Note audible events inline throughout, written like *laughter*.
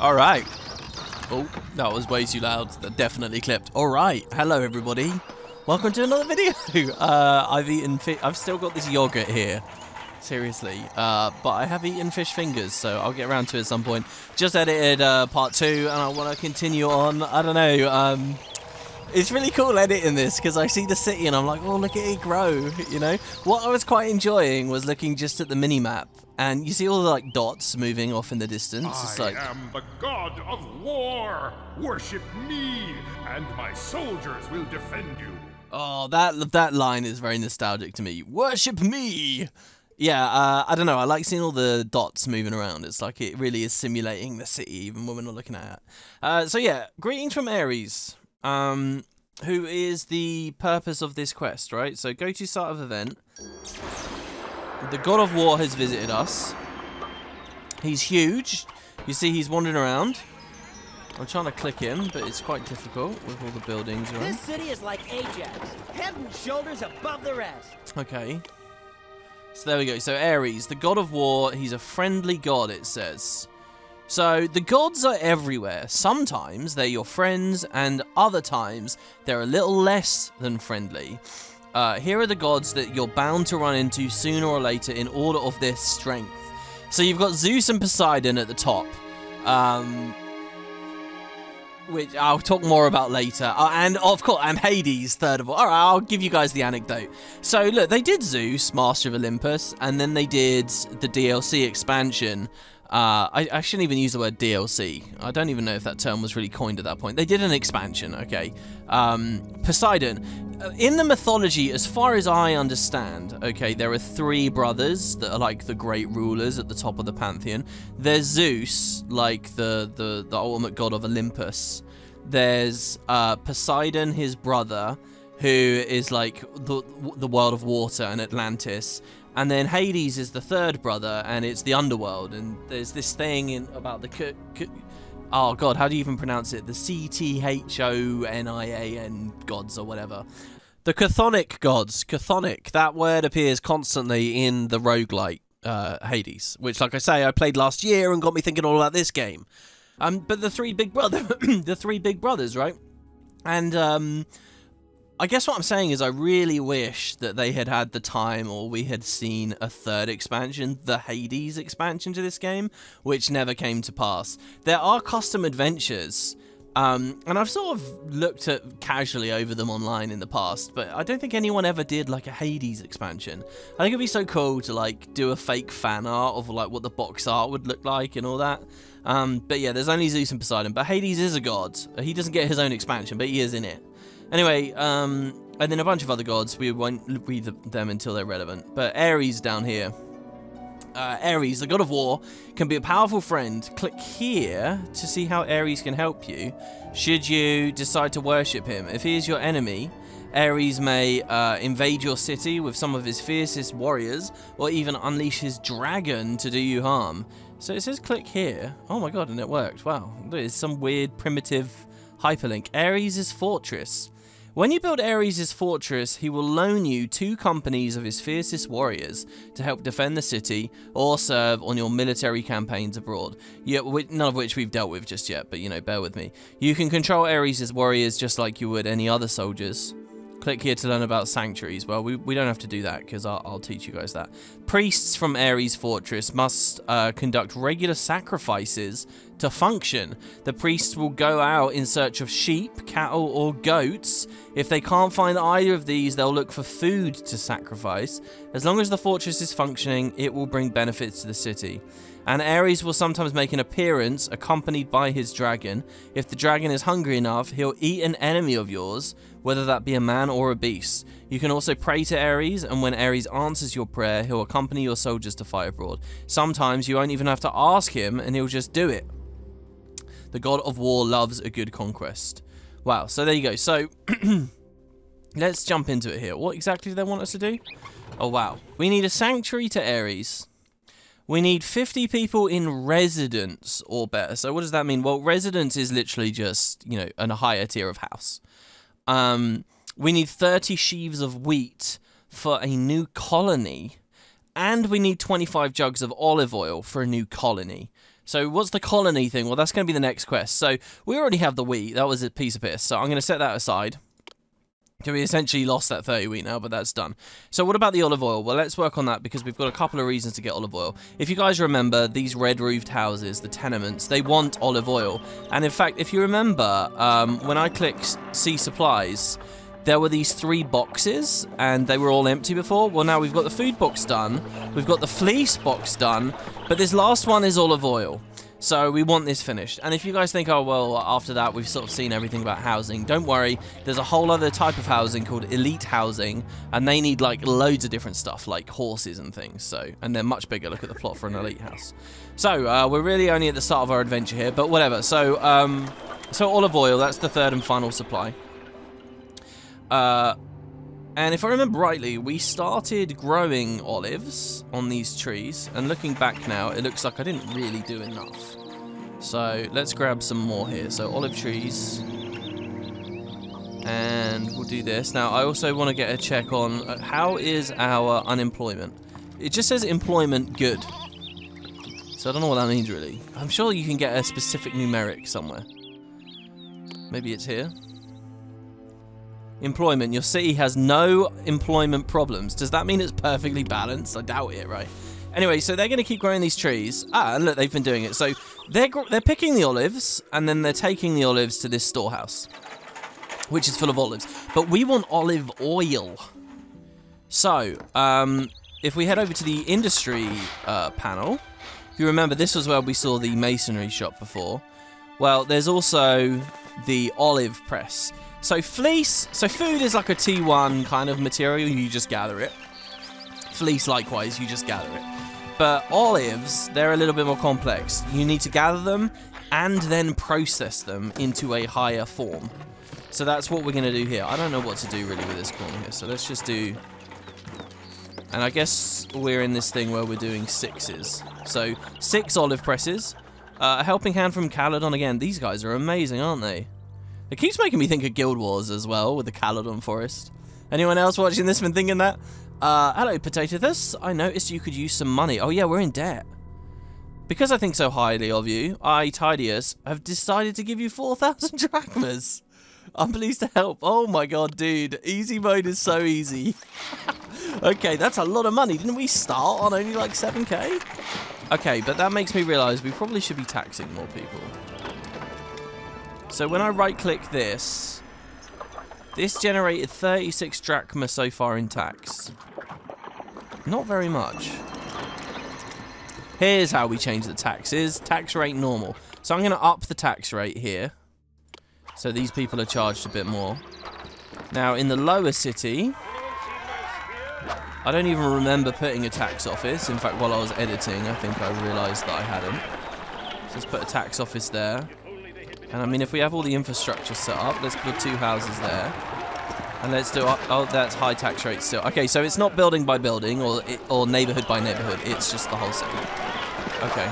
All right. Oh, that was way too loud. That definitely clipped. All right. Hello, everybody. Welcome to another video. *laughs* Uh, I've eaten. I've still got this yogurt here. Seriously. Uh, but I have eaten fish fingers, so I'll get around to it at some point. Just edited uh, part two, and I want to continue on. I don't know. Um, it's really cool editing this because I see the city and I'm like, oh, look at it grow. You know, what I was quite enjoying was looking just at the mini map and you see all the like dots moving off in the distance. It's I like, am the god of war. Worship me, and my soldiers will defend you. oh, that that line is very nostalgic to me. Worship me. Yeah, uh, I don't know. I like seeing all the dots moving around. It's like it really is simulating the city, even when we're not looking at it. Uh, so yeah, greetings from Ares, um, who is the purpose of this quest, right? So go to start of event. The god of war has visited us. He's huge. You see, he's wandering around. I'm trying to click him, but it's quite difficult with all the buildings around. This city is like Ajax, head and shoulders above the rest. Okay. So there we go. So Ares, the god of war, he's a friendly god, it says. So the gods are everywhere. Sometimes they're your friends, and other times they're a little less than friendly. Uh, here are the gods that you're bound to run into sooner or later in order of their strength. So you've got Zeus and Poseidon at the top. Um, which I'll talk more about later. Uh, and of course, and Hades, third of all. All right, I'll give you guys the anecdote. So, look, they did Zeus, Master of Olympus, and then they did the DLC expansion. Uh, I, I shouldn't even use the word DLC. I don't even know if that term was really coined at that point. They did an expansion, okay? Um, Poseidon. Uh, In the mythology, as far as I understand, okay, there are three brothers that are like the great rulers at the top of the pantheon. There's Zeus, like the the, the ultimate god of Olympus. There's uh, Poseidon, his brother, who is like the the world of water and Atlantis. And then Hades is the third brother, and it's the underworld. And there's this thing in about the oh god, how do you even pronounce it? The C T H O N I A N gods or whatever. The Chthonic gods. Chthonic. That word appears constantly in the roguelite uh, Hades, which, like I say, I played last year and got me thinking all about this game. Um, but the three big brother, *clears throat* the three big brothers, right? And um, I guess what I'm saying is I really wish that they had had the time or we had seen a third expansion, the Hades expansion to this game, which never came to pass. There are custom adventures, um, and I've sort of looked at casually over them online in the past, but I don't think anyone ever did like a Hades expansion. I think it'd be so cool to like do a fake fan art of like what the box art would look like and all that. Um, but yeah, there's only Zeus and Poseidon, but Hades is a god. He doesn't get his own expansion, but he is in it. Anyway, um, and then a bunch of other gods. We won't read them until they're relevant. But Ares down here. Uh, Ares, the god of war, can be a powerful friend. Click here to see how Ares can help you. Should you decide to worship him, if he is your enemy, Ares may uh, invade your city with some of his fiercest warriors, or even unleash his dragon to do you harm. So it says click here. Oh my god, and it worked. Wow, there's some weird primitive hyperlink. Ares' fortress. When you build Ares' fortress, he will loan you two companies of his fiercest warriors to help defend the city or serve on your military campaigns abroad. Yeah, none of which we've dealt with just yet, but you know, bear with me. You can control Ares' warriors just like you would any other soldiers. Click here to learn about sanctuaries. Well, we, we don't have to do that because I'll, I'll teach you guys that. Priests from Ares Fortress must uh, conduct regular sacrifices to function. The priests will go out in search of sheep, cattle, or goats. If they can't find either of these, they'll look for food to sacrifice. As long as the fortress is functioning, it will bring benefits to the city. And Ares will sometimes make an appearance accompanied by his dragon. If the dragon is hungry enough, he'll eat an enemy of yours, whether that be a man or a beast. You can also pray to Ares, and when Ares answers your prayer, he'll accompany your soldiers to fight abroad. Sometimes you won't even have to ask him, and he'll just do it. The god of war loves a good conquest. Wow, so there you go. So *clears throat* let's jump into it here. What exactly do they want us to do? Oh, wow. We need a sanctuary to Ares. We need 50 people in residence or better. So what does that mean? Well, residence is literally just, you know, a higher tier of house. Um, we need 30 sheaves of wheat for a new colony. And we need 25 jugs of olive oil for a new colony. So what's the colony thing? Well, that's going to be the next quest. So we already have the wheat. That was a piece of piss. So I'm going to set that aside. So we essentially lost that 30 wheat now, but that's done. So what about the olive oil? Well, let's work on that because we've got a couple of reasons to get olive oil. If you guys remember, these red-roofed houses, the tenements, they want olive oil. And in fact, if you remember, um, when I clicked see supplies, there were these three boxes and they were all empty before. Well, now we've got the food box done. We've got the fleece box done, but this last one is olive oil. So we want this finished. And if you guys think, oh, well, after that, we've sort of seen everything about housing, don't worry. There's a whole other type of housing called elite housing, and they need, like, loads of different stuff, like horses and things. So, and they're much bigger. Look at the plot for an elite house. So, uh, we're really only at the start of our adventure here, but whatever. So, um, so olive oil, that's the third and final supply. Uh, and if I remember rightly, we started growing olives on these trees. And looking back now, it looks like I didn't really do enough. So let's grab some more here. So olive trees. And we'll do this. Now, I also want to get a check on uh, how is our unemployment. It just says employment good. So I don't know what that means really. I'm sure you can get a specific numeric somewhere. Maybe it's here. Employment. Your city has no employment problems. Does that mean it's perfectly balanced? I doubt it, right? Anyway, so they're going to keep growing these trees. Ah, and look, they've been doing it. So they're they're picking the olives, and then they're taking the olives to this storehouse, which is full of olives. But we want olive oil. So, um, if we head over to the industry uh, panel, if you remember, this was where we saw the masonry shop before. Well, there's also the olive press. So fleece, so food is like a T1 kind of material, you just gather it. Fleece, likewise, you just gather it. But olives, they're a little bit more complex. You need to gather them and then process them into a higher form. So that's what we're going to do here. I don't know what to do really with this corner here, so let's just do... And I guess we're in this thing where we're doing sixes. So, six olive presses. Uh, a helping hand from Caledon again. These guys are amazing, aren't they? It keeps making me think of Guild Wars as well, with the Caledon Forest. Anyone else watching this been thinking that? Uh, hello, Potato This. I noticed you could use some money. Oh yeah, we're in debt. Because I think so highly of you, I, Tidius, have decided to give you 4,000 *laughs* drachmas. I'm pleased to help. Oh my god, dude. Easy mode is so easy. *laughs* okay, that's a lot of money. Didn't we start on only like 7k? Okay, but that makes me realise we probably should be taxing more people. So when I right click this, this generated 36 drachma so far in tax. Not very much. Here's how we change the taxes. Tax rate normal. So I'm going to up the tax rate here. So these people are charged a bit more. Now in the lower city, I don't even remember putting a tax office. In fact, while I was editing, I think I realised that I hadn't. So let's put a tax office there. And I mean, if we have all the infrastructure set up, let's put two houses there. And let's do, oh, that's high tax rate still. Okay, so it's not building by building or or neighborhood by neighborhood. It's just the whole city. Okay.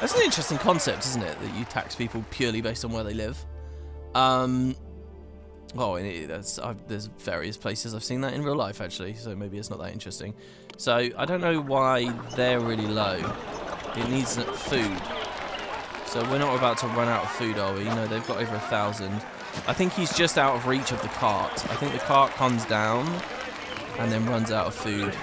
That's an interesting concept, isn't it? That you tax people purely based on where they live. Um, oh, there's various places I've seen that in real life, actually. So maybe it's not that interesting. So I don't know why they're really low. It needs food. So we're not about to run out of food, are we? No, they've got over a thousand. I think he's just out of reach of the cart. I think the cart comes down and then runs out of food.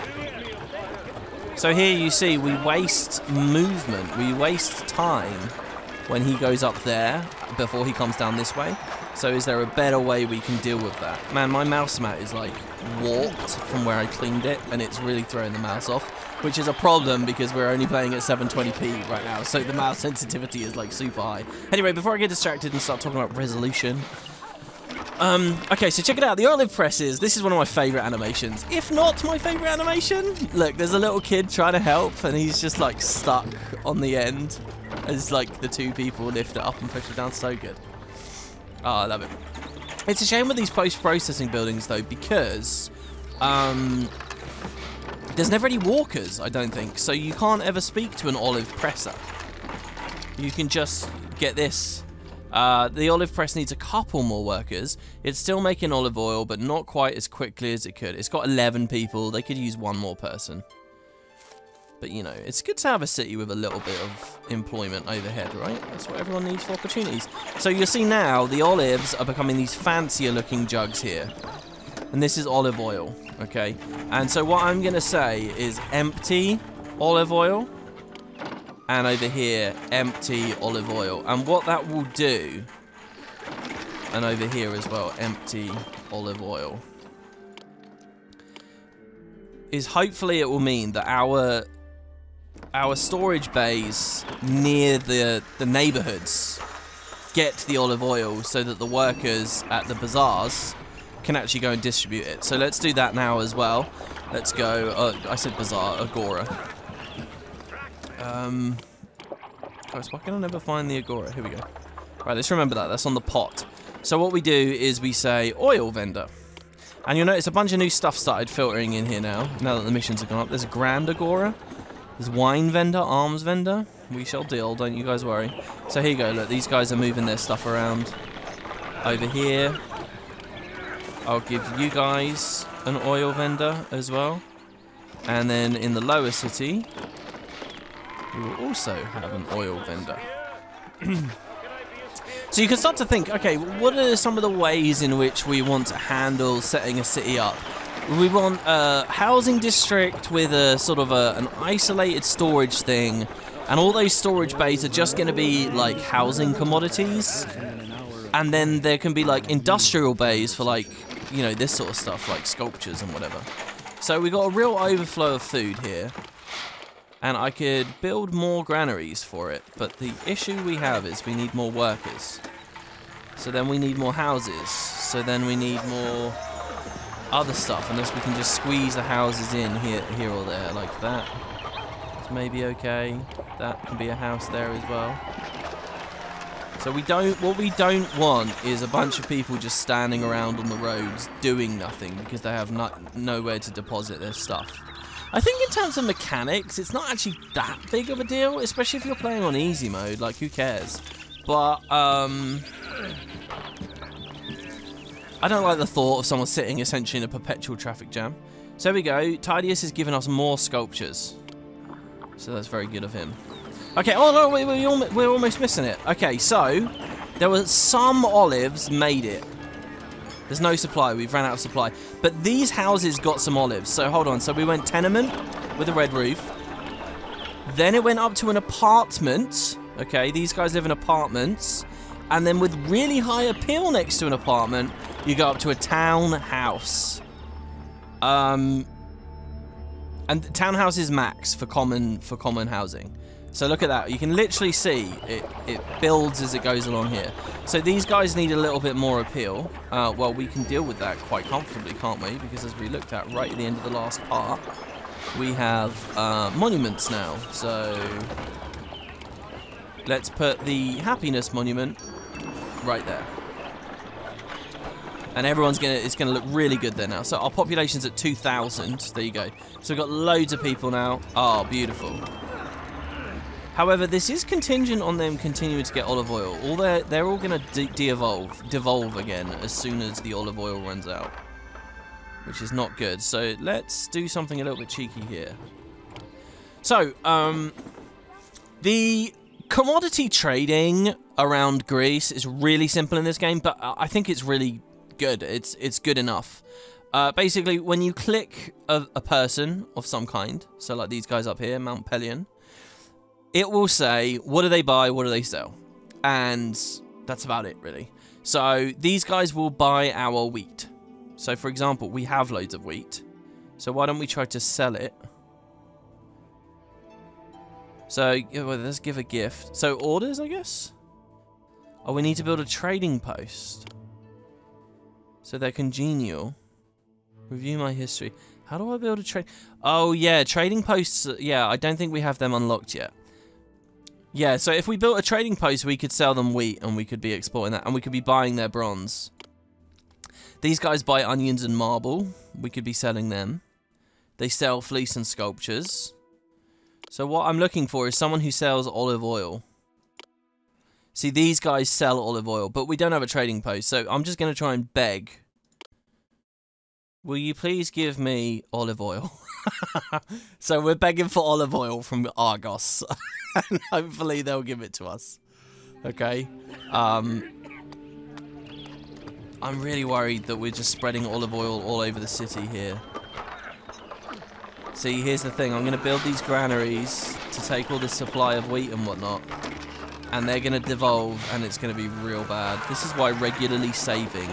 So here you see we waste movement, we waste time when he goes up there before he comes down this way. So is there a better way we can deal with that? Man, my mouse mat is like warped from where I cleaned it and it's really throwing the mouse off which is a problem because we're only playing at 720p right now, so the mouse sensitivity is like super high. Anyway, before I get distracted and start talking about resolution, um, okay, so check it out. The olive presses. This is one of my favorite animations, if not my favorite animation. Look, there's a little kid trying to help, and he's just like stuck on the end as like the two people lift it up and push it down. So good. Oh, I love it. It's a shame with these post-processing buildings though, because um, there's never any walkers, I don't think, so you can't ever speak to an olive presser. You can just get this. Uh, the olive press needs a couple more workers. It's still making olive oil, but not quite as quickly as it could. It's got 11 people. They could use one more person. But you know, it's good to have a city with a little bit of employment overhead, right? That's what everyone needs for opportunities. So you'll see now the olives are becoming these fancier looking jugs here. And this is olive oil, okay? And so what I'm to say is empty olive oil. And over here, empty olive oil. And what that will do, and over here as well, empty olive oil, is hopefully it will mean that our our storage bays near the the neighborhoods get the olive oil so that the workers at the bazaars can actually go and distribute it. So let's do that now as well. Let's go. Uh, I said bazaar, agora. Um, Christ, why can I never find the agora? Here we go. Right, let's remember that. That's on the pot. So what we do is we say oil vendor. And you'll notice a bunch of new stuff started filtering in here now, now that the missions have gone up. There's a Grand Agora. There's wine vendor, arms vendor. We shall deal, don't you guys worry. So here you go, look, these guys are moving their stuff around. Over here, I'll give you guys an oil vendor as well. And then in the lower city, we will also have an oil vendor. *clears throat* so you can start to think, okay, what are some of the ways in which we want to handle setting a city up? We want a housing district with a sort of a, an isolated storage thing, and all those storage bays are just going to be like housing commodities. And then there can be like industrial bays for like, you know, this sort of stuff, like sculptures and whatever. So we got a real overflow of food here. And I could build more granaries for it, but the issue we have is we need more workers. So then we need more houses. So then we need more other stuff, unless we can just squeeze the houses in here, here or there, like that. It's maybe okay. That can be a house there as well. So we don't. What we don't want is a bunch of people just standing around on the roads doing nothing because they have nowhere to deposit their stuff. I think in terms of mechanics, it's not actually that big of a deal, especially if you're playing on easy mode. Like, who cares? But um, I don't like the thought of someone sitting essentially in a perpetual traffic jam. So we go. Tidius has given us more sculptures. So that's very good of him. Okay, oh no, we, we're almost missing it. Okay, so there were some olives made it. There's no supply, we've ran out of supply. But these houses got some olives. So hold on, so we went tenement with a red roof. Then it went up to an apartment. Okay, these guys live in apartments. And then with really high appeal next to an apartment, you go up to a townhouse. Um, and townhouse is max for common for common housing. So look at that. You can literally see it, it builds as it goes along here. So these guys need a little bit more appeal. Uh, well, we can deal with that quite comfortably, can't we? Because as we looked at right at the end of the last part, we have uh, monuments now. So let's put the happiness monument right there. And everyone's gonna it's gonna look really good there now. So our population's at 2,000. There you go. So we've got loads of people now. Oh, beautiful. However, this is contingent on them continuing to get olive oil. All they're they're all gonna de-evolve, devolve again as soon as the olive oil runs out, which is not good. So let's do something a little bit cheeky here. So, um, the commodity trading around Greece is really simple in this game, but I think it's really good. It's it's good enough. Uh, basically, when you click a, a, person of some kind, so like these guys up here, Mount Pelion, it will say what do they buy, what do they sell, and that's about it really. So these guys will buy our wheat. So for example, we have loads of wheat. So why don't we try to sell it? So well, let's give a gift. So orders, I guess. Oh, we need to build a trading post. So they're congenial. Review my history. How do I build a trade? Oh, yeah, trading posts. Yeah, I don't think we have them unlocked yet. Yeah, so if we built a trading post, we could sell them wheat and we could be exporting that. And we could be buying their bronze. These guys buy onions and marble. We could be selling them. They sell fleece and sculptures. So what I'm looking for is someone who sells olive oil. See, these guys sell olive oil, but we don't have a trading post, so I'm just going to try and beg. Will you please give me olive oil? *laughs* so we're begging for olive oil from Argos, *laughs* and hopefully they'll give it to us. Okay. Um, I'm really worried that we're just spreading olive oil all over the city here. See, here's the thing. I'm going to build these granaries to take all this supply of wheat and whatnot. And they're going to devolve, and it's going to be real bad. This is why regularly saving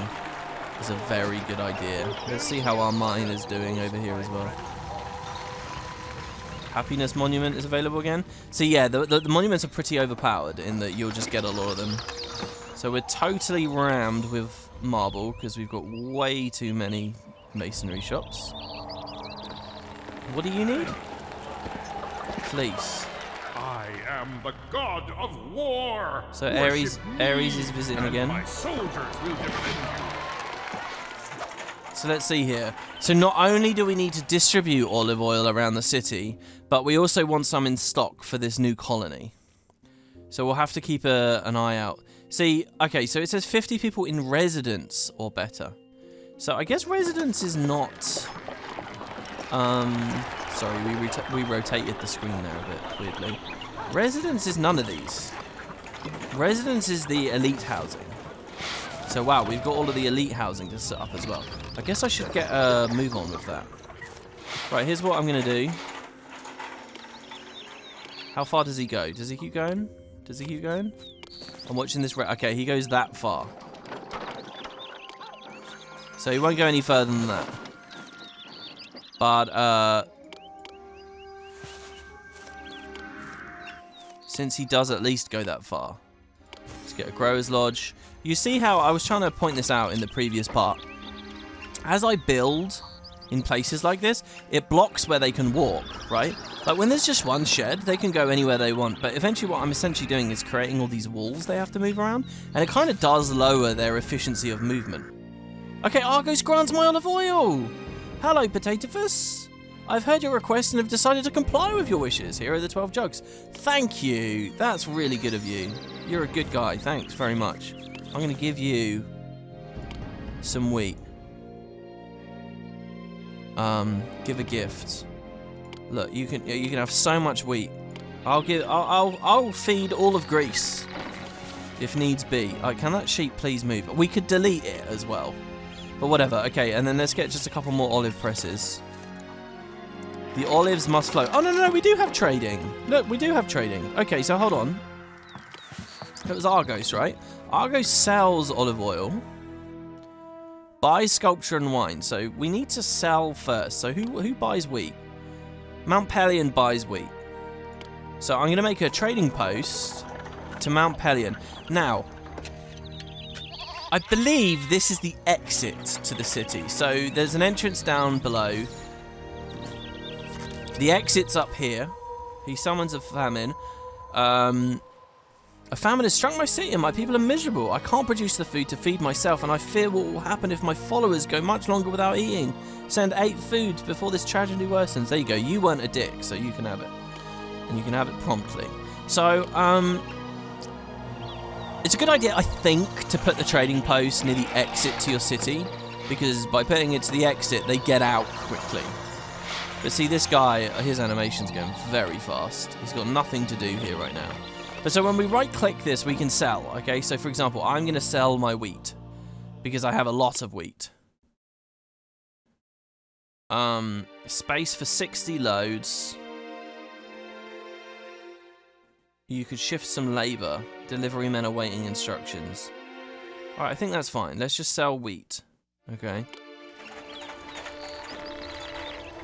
is a very good idea. Let's see how our mine is doing over here as well. Happiness Monument is available again. So yeah, the, the, the monuments are pretty overpowered in that you'll just get a lot of them. So we're totally rammed with marble because we've got way too many masonry shops. What do you need? Fleece. I am the god of war. So Ares- Ares is visiting again. My soldiers will defend you. So let's see here. So not only do we need to distribute olive oil around the city, but we also want some in stock for this new colony. So we'll have to keep a, an eye out. See, okay, so it says 50 people in residence or better. So I guess residence is not... Um, sorry, we, we rotated the screen there a bit weirdly. Residence is none of these. Residence is the elite housing. So wow, we've got all of the elite housing to set up as well. I guess I should get a uh, move on with that. Right, here's what I'm gonna do. How far does he go? Does he keep going? Does he keep going? I'm watching this. Okay, he goes that far. So he won't go any further than that. But uh, since he does at least go that far, let's get a grower's lodge. You see how I was trying to point this out in the previous part. As I build in places like this, it blocks where they can walk, right? Like when there's just one shed, they can go anywhere they want. But eventually what I'm essentially doing is creating all these walls they have to move around. And it kind of does lower their efficiency of movement. Okay, Argos grants my olive oil! Hello, Potatophus! I've heard your request and have decided to comply with your wishes. Here are the 12 jugs. Thank you! That's really good of you. You're a good guy. Thanks very much. I'm going to give you some wheat. Um, give a gift. Look, you can you can have so much wheat. I'll give I'll I'll, I'll feed all of Greece if needs be. Uh, can that sheep please move? We could delete it as well. But whatever. Okay, and then let's get just a couple more olive presses. The olives must flow. Oh no no no, we do have trading. Look, we do have trading. Okay, so hold on. It was Argos, right? Argos sells olive oil. Buys sculpture and wine. So we need to sell first. So who who buys wheat? Mount Pelion buys wheat. So I'm going to make a trading post to Mount Pelion. Now, I believe this is the exit to the city. So there's an entrance down below. The exit's up here. He summons a famine. Um, a famine has struck my city and my people are miserable. I can't produce the food to feed myself, and I fear what will happen if my followers go much longer without eating. Send eight foods before this tragedy worsens. There you go. You weren't a dick, so you can have it. And you can have it promptly. So, um, it's a good idea, I think, to put the trading post near the exit to your city, because by putting it to the exit, they get out quickly. But see, this guy, his animation's going very fast. He's got nothing to do here right now. But so when we right click this, we can sell, okay? So for example, I'm going to sell my wheat because I have a lot of wheat. Um, space for 60 loads. You could shift some labor. Delivery men awaiting instructions. Alright, I think that's fine. Let's just sell wheat. Okay.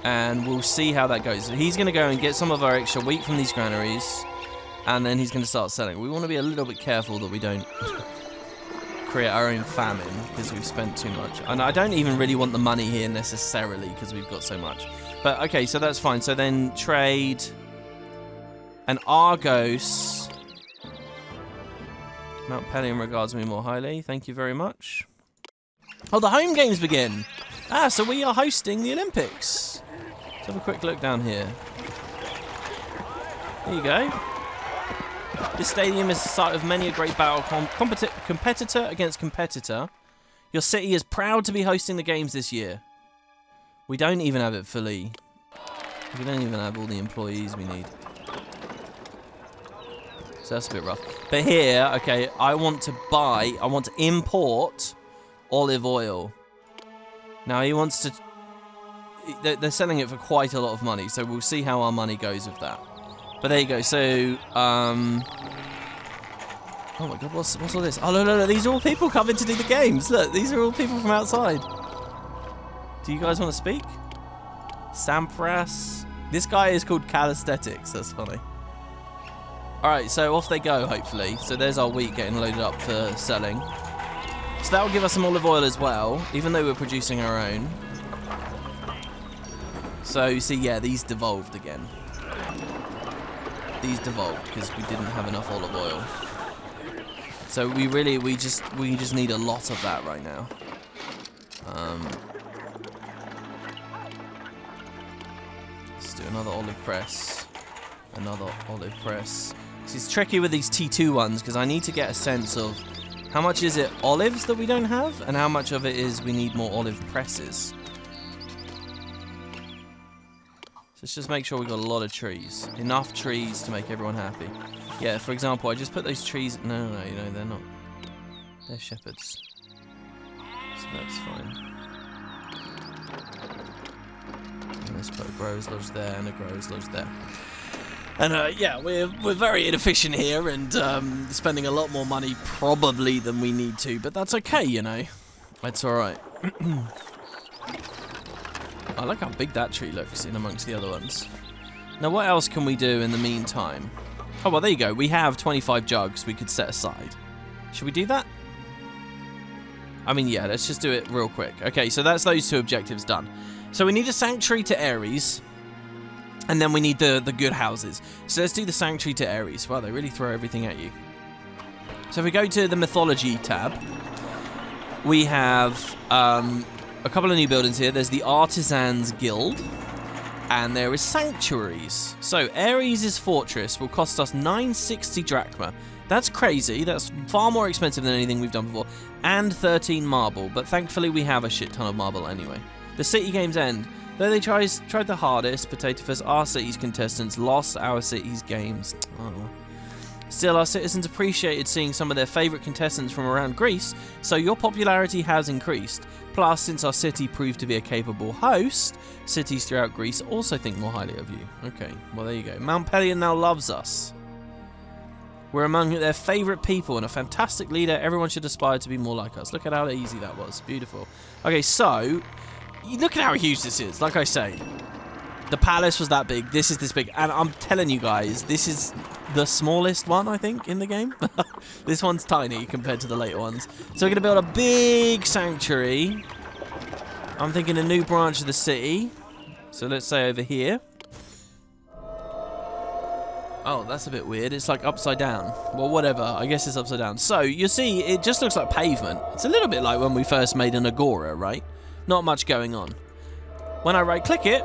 And we'll see how that goes. He's going to go and get some of our extra wheat from these granaries and then he's going to start selling. We want to be a little bit careful that we don't *laughs* create our own famine because we've spent too much. And I don't even really want the money here necessarily because we've got so much. But okay, so that's fine. So then trade and Argos. Mount Pelion regards me more highly. Thank you very much. Oh, the home games begin. Ah, so we are hosting the Olympics. Have a quick look down here. There you go. This stadium is the site of many a great battle, com competi competitor against competitor. Your city is proud to be hosting the games this year. We don't even have it fully We don't even have all the employees we need. So that's a bit rough. But here, okay, I want to buy, I want to import olive oil. Now he wants to, they're, selling it for quite a lot of money, so we'll see how our money goes with that. But there you go, so, um, oh my god, what's, what's all this? Oh, no, no, no, these are all people coming to do the games. Look, these are all people from outside. Do you guys want to speak? Sampras. This guy is called Calisthetics. That's funny. Alright, so off they go, hopefully. So there's our wheat getting loaded up for selling. So that will give us some olive oil as well, even though we're producing our own. So, you see, yeah, these devolved again. These devolved because we didn't have enough olive oil. So we really, we just, we just need a lot of that right now. Um, let's do another olive press. Another olive press. It's tricky with these T2 ones because I need to get a sense of how much is it olives that we don't have and how much of it is we need more olive presses. Let's just make sure we've got a lot of trees. Enough trees to make everyone happy. Yeah, for example, I just put those trees... No, no, you know, they're not. They're shepherds. So that's fine. And let's put a growers lodge there and a growers lodge there. And uh, yeah, we're we're very inefficient here and um, spending a lot more money probably than we need to, but that's okay, you know. That's all right. *clears throat* I like how big that tree looks in amongst the other ones. Now, what else can we do in the meantime? Oh, well, there you go. We have 25 jugs we could set aside. Should we do that? I mean, yeah, let's just do it real quick. Okay, so that's those two objectives done. So we need a sanctuary to Ares. And then we need the, the good houses. So let's do the sanctuary to Ares. Wow, they really throw everything at you. So if we go to the mythology tab, we have um, a couple of new buildings here. There's the Artisans Guild, and there is sanctuaries. So Ares' fortress will cost us 960 drachma. That's crazy. That's far more expensive than anything we've done before. And 13 marble, but thankfully we have a shit ton of marble anyway. The city games end. Though they tries, tried the hardest, Potato Fest, our city's contestants lost our city's games. Oh. Still, our citizens appreciated seeing some of their favourite contestants from around Greece, so your popularity has increased. Plus, since our city proved to be a capable host, cities throughout Greece also think more highly of you. Okay, well there you go. Mount Pelion now loves us. We're among their favourite people and a fantastic leader. Everyone should aspire to be more like us. Look at how easy that was. Beautiful. Okay, so look at how huge this is. Like I say, the palace was that big. This is this big. And I'm telling you guys, this is the smallest one, I think, in the game. *laughs* this one's tiny compared to the later ones. So we're going to build a big sanctuary. I'm thinking a new branch of the city. So let's say over here. Oh, that's a bit weird. It's like upside down. Well, whatever. I guess it's upside down. So, you see, it just looks like pavement. It's a little bit like when we first made an Agora, right? Not much going on. When I right-click it,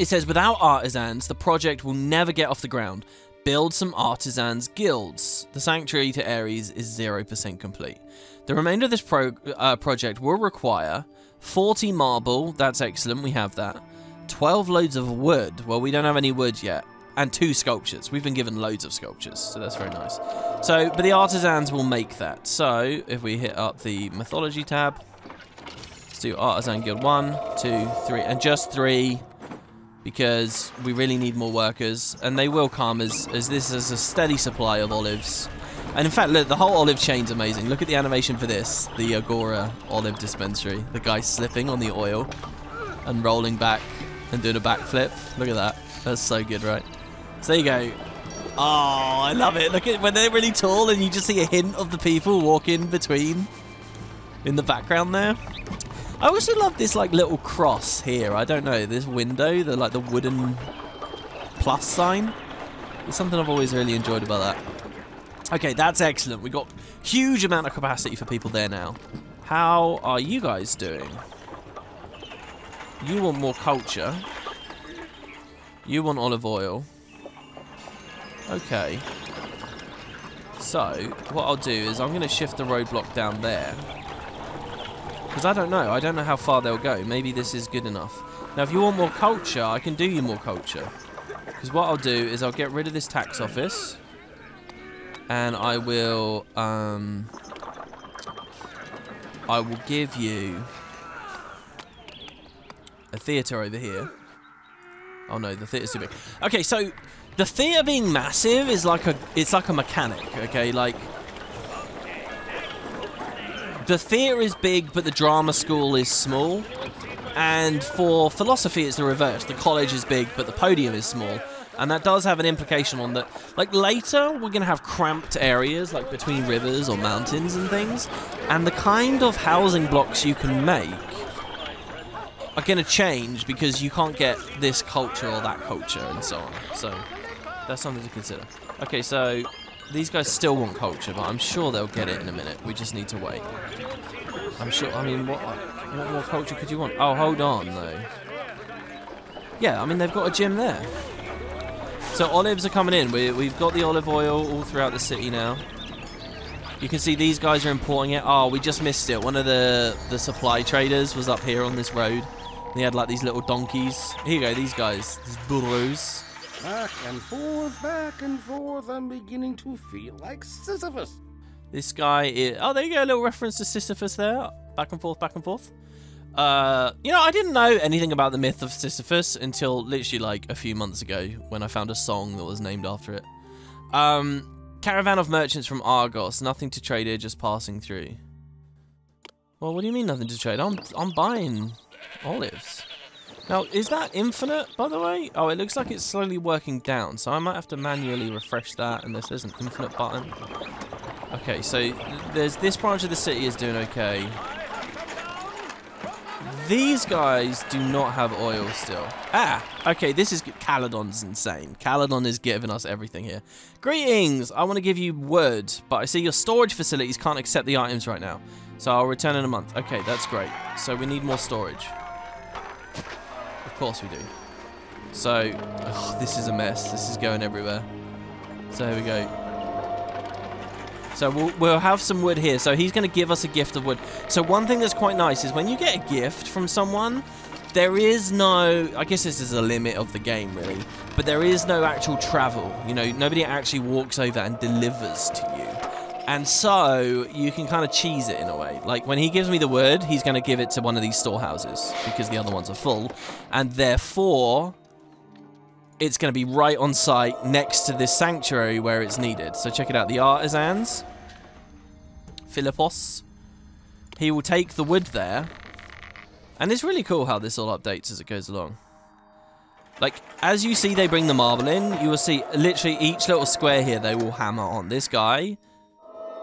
it says, without artisans, the project will never get off the ground. Build some artisans guilds. The sanctuary to Ares is 0% complete. The remainder of this pro uh, project will require 40 marble. That's excellent. We have that. 12 loads of wood. Well, we don't have any wood yet. And two sculptures. We've been given loads of sculptures, so that's very nice. So, but the artisans will make that. So, if we hit up the mythology tab, let's do artisan guild one, two, three, and just three because we really need more workers, and they will come as, as this is a steady supply of olives. And in fact, look, the whole olive chain's amazing. Look at the animation for this, the Agora olive dispensary. The guy slipping on the oil and rolling back and doing a backflip. Look at that. That's so good, right? So there you go. Oh, I love it. Look at when they're really tall and you just see a hint of the people walking between in the background there. I also love this like little cross here. I don't know this window, the like the wooden plus sign. It's something I've always really enjoyed about that. Okay, that's excellent. We got huge amount of capacity for people there now. How are you guys doing? You want more culture. You want olive oil. Okay. So, what I'll do is I'm going to shift the roadblock down there. Because I don't know. I don't know how far they'll go. Maybe this is good enough. Now, if you want more culture, I can do you more culture. Because what I'll do is I'll get rid of this tax office. And I will, um... I will give you a theatre over here. Oh no, the theatre's too big. Okay, so the theatre being massive is like a it's like a mechanic, okay? Like the theatre is big, but the drama school is small. And for philosophy, it's the reverse. The college is big, but the podium is small. And that does have an implication on that. Like later, we're going to have cramped areas, like between rivers or mountains and things. And the kind of housing blocks you can make are going to change because you can't get this culture or that culture and so on. So that's something to consider. Okay, so these guys still want culture, but I'm sure they'll get it in a minute. We just need to wait. I'm sure. I mean, what what more culture could you want? Oh, hold on though. Yeah, I mean they've got a gym there. So olives are coming in. We, we've got the olive oil all throughout the city now. You can see these guys are importing it. Oh, we just missed it. One of the the supply traders was up here on this road. They had like these little donkeys. Here you go, these guys, these burros. Back and forth, back and forth. I'm beginning to feel like Sisyphus. This guy is. Oh, there you go, a little reference to Sisyphus there. Back and forth, back and forth. Uh, you know, I didn't know anything about the myth of Sisyphus until literally like a few months ago when I found a song that was named after it. Um, caravan of merchants from Argos, nothing to trade here, just passing through. Well, what do you mean nothing to trade? I'm I'm buying olives. Now, is that infinite, by the way? Oh, it looks like it's slowly working down, so I might have to manually refresh that, and this is an infinite button. Okay, so there's this branch of the city is doing okay. These guys do not have oil still. Ah, okay, this is... Caledon's insane. Caledon is giving us everything here. Greetings! I want to give you wood, but I see your storage facilities can't accept the items right now. So I'll return in a month. Okay, that's great. So we need more storage. Course we do. So, oh, this is a mess. This is going everywhere. So here we go. So we'll, we'll have some wood here. So he's going to give us a gift of wood. So one thing that's quite nice is when you get a gift from someone, there is no, I guess this is a limit of the game really, but there is no actual travel. You know, nobody actually walks over and delivers to you. And so you can kind of cheese it in a way. Like when he gives me the wood, he's going to give it to one of these storehouses because the other ones are full. And therefore, it's going to be right on site next to this sanctuary where it's needed. So check it out. The artisans. Philippos. He will take the wood there. And it's really cool how this all updates as it goes along. Like, as you see they bring the marble in, you will see literally each little square here they will hammer on. This guy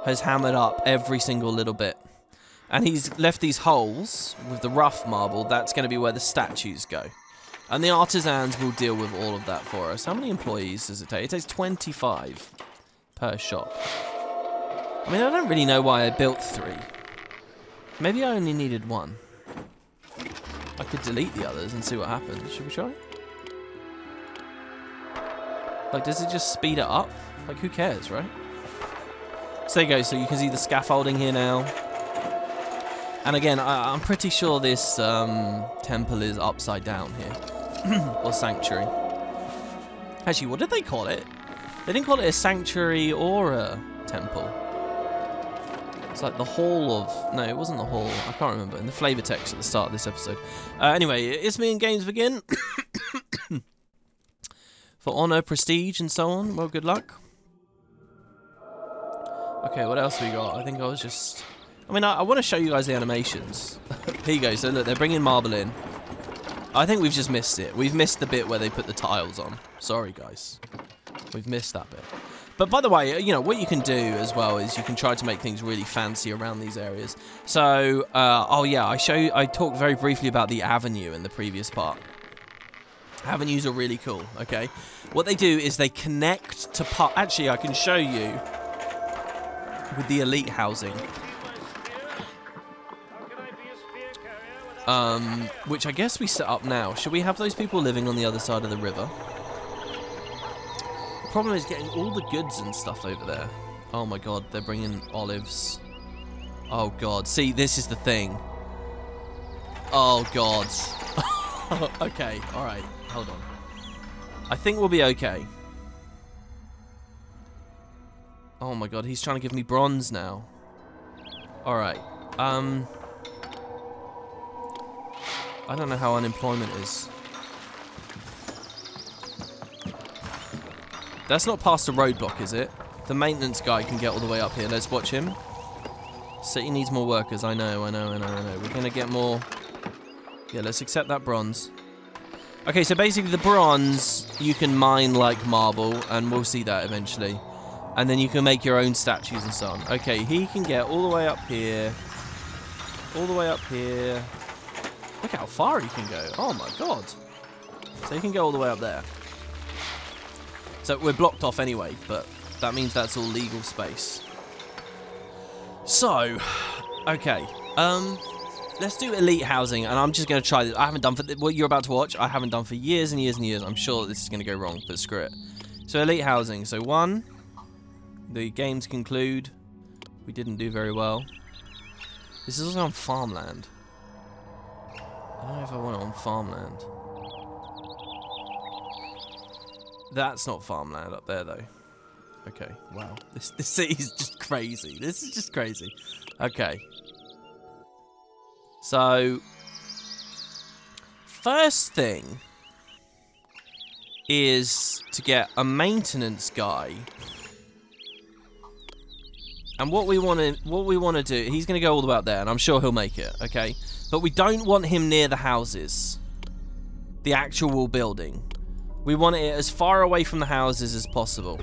has hammered up every single little bit. And he's left these holes with the rough marble. That's going to be where the statues go. And the artisans will deal with all of that for us. How many employees does it take? It takes 25 per shop. I mean, I don't really know why I built three. Maybe I only needed one. I could delete the others and see what happens. Should we try? Like, does it just speed it up? Like, who cares, right? So there you go. So you can see the scaffolding here now. And again, I, am pretty sure this um, temple is upside down here. *clears throat* or sanctuary. Actually, what did they call it? They didn't call it a sanctuary or a temple. It's like the hall of... No, it wasn't the hall. I can't remember. In the flavor text at the start of this episode. Uh, anyway, Isthmian games begin. *coughs* For honor, prestige, and so on. Well, good luck. Okay, what else we got? I think I was just... I mean, I, I want to show you guys the animations. *laughs* Here you go. So look, they're bringing marble in. I think we've just missed it. We've missed the bit where they put the tiles on. Sorry, guys. We've missed that bit. But by the way, you know, what you can do as well is you can try to make things really fancy around these areas. So, uh, oh yeah, I show I talked very briefly about the avenue in the previous part. Avenues are really cool, okay? What they do is they connect to part... Actually, I can show you with the elite housing. Um, which I guess we set up now. Should we have those people living on the other side of the river? The problem is getting all the goods and stuff over there. Oh my god, they're bringing olives. Oh god, see, this is the thing. Oh god. *laughs* okay, alright. Hold on. I think we'll be okay. Oh my god, he's trying to give me bronze now. Alright. Um... I don't know how unemployment is. That's not past the roadblock, is it? The maintenance guy can get all the way up here. Let's watch him. City needs more workers. I know, I know, I know, I know. We're going to get more... Yeah, let's accept that bronze. Okay, so basically the bronze you can mine like marble, and we'll see that eventually. And then you can make your own statues and so on. Okay, he can get all the way up here. All the way up here. Look how far he can go. Oh my god. So he can go all the way up there. So we're blocked off anyway, but that means that's all legal space. So, okay. Um, let's do elite housing, and I'm just going to try this. I haven't done for what you're about to watch. I haven't done for years and years and years. I'm sure this is going to go wrong, but screw it. So elite housing. So one, the games conclude. We didn't do very well. This is also on farmland. I don't know if I want it on farmland. That's not farmland up there, though. Okay, wow. *laughs* This, this city is just crazy. This is just crazy. Okay. So, first thing is to get a maintenance guy. And what we want to what we want to do, he's going to go all the way up there and I'm sure he'll make it, okay? But we don't want him near the houses. The actual building. We want it as far away from the houses as possible.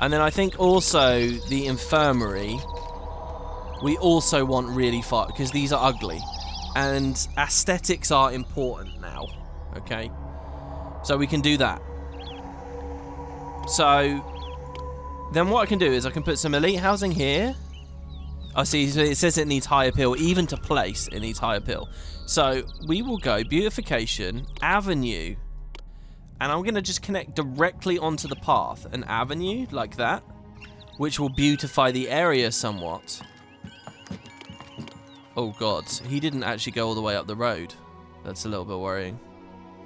And then I think also the infirmary, we also want really far, because these are ugly. And aesthetics are important now, okay? So we can do that. So, then what I can do is I can put some elite housing here. I oh, see, so it says it needs high appeal, even to place it needs high appeal. So, we will go beautification, avenue, and I'm going to just connect directly onto the path, an avenue like that, which will beautify the area somewhat. Oh god, he didn't actually go all the way up the road. That's a little bit worrying.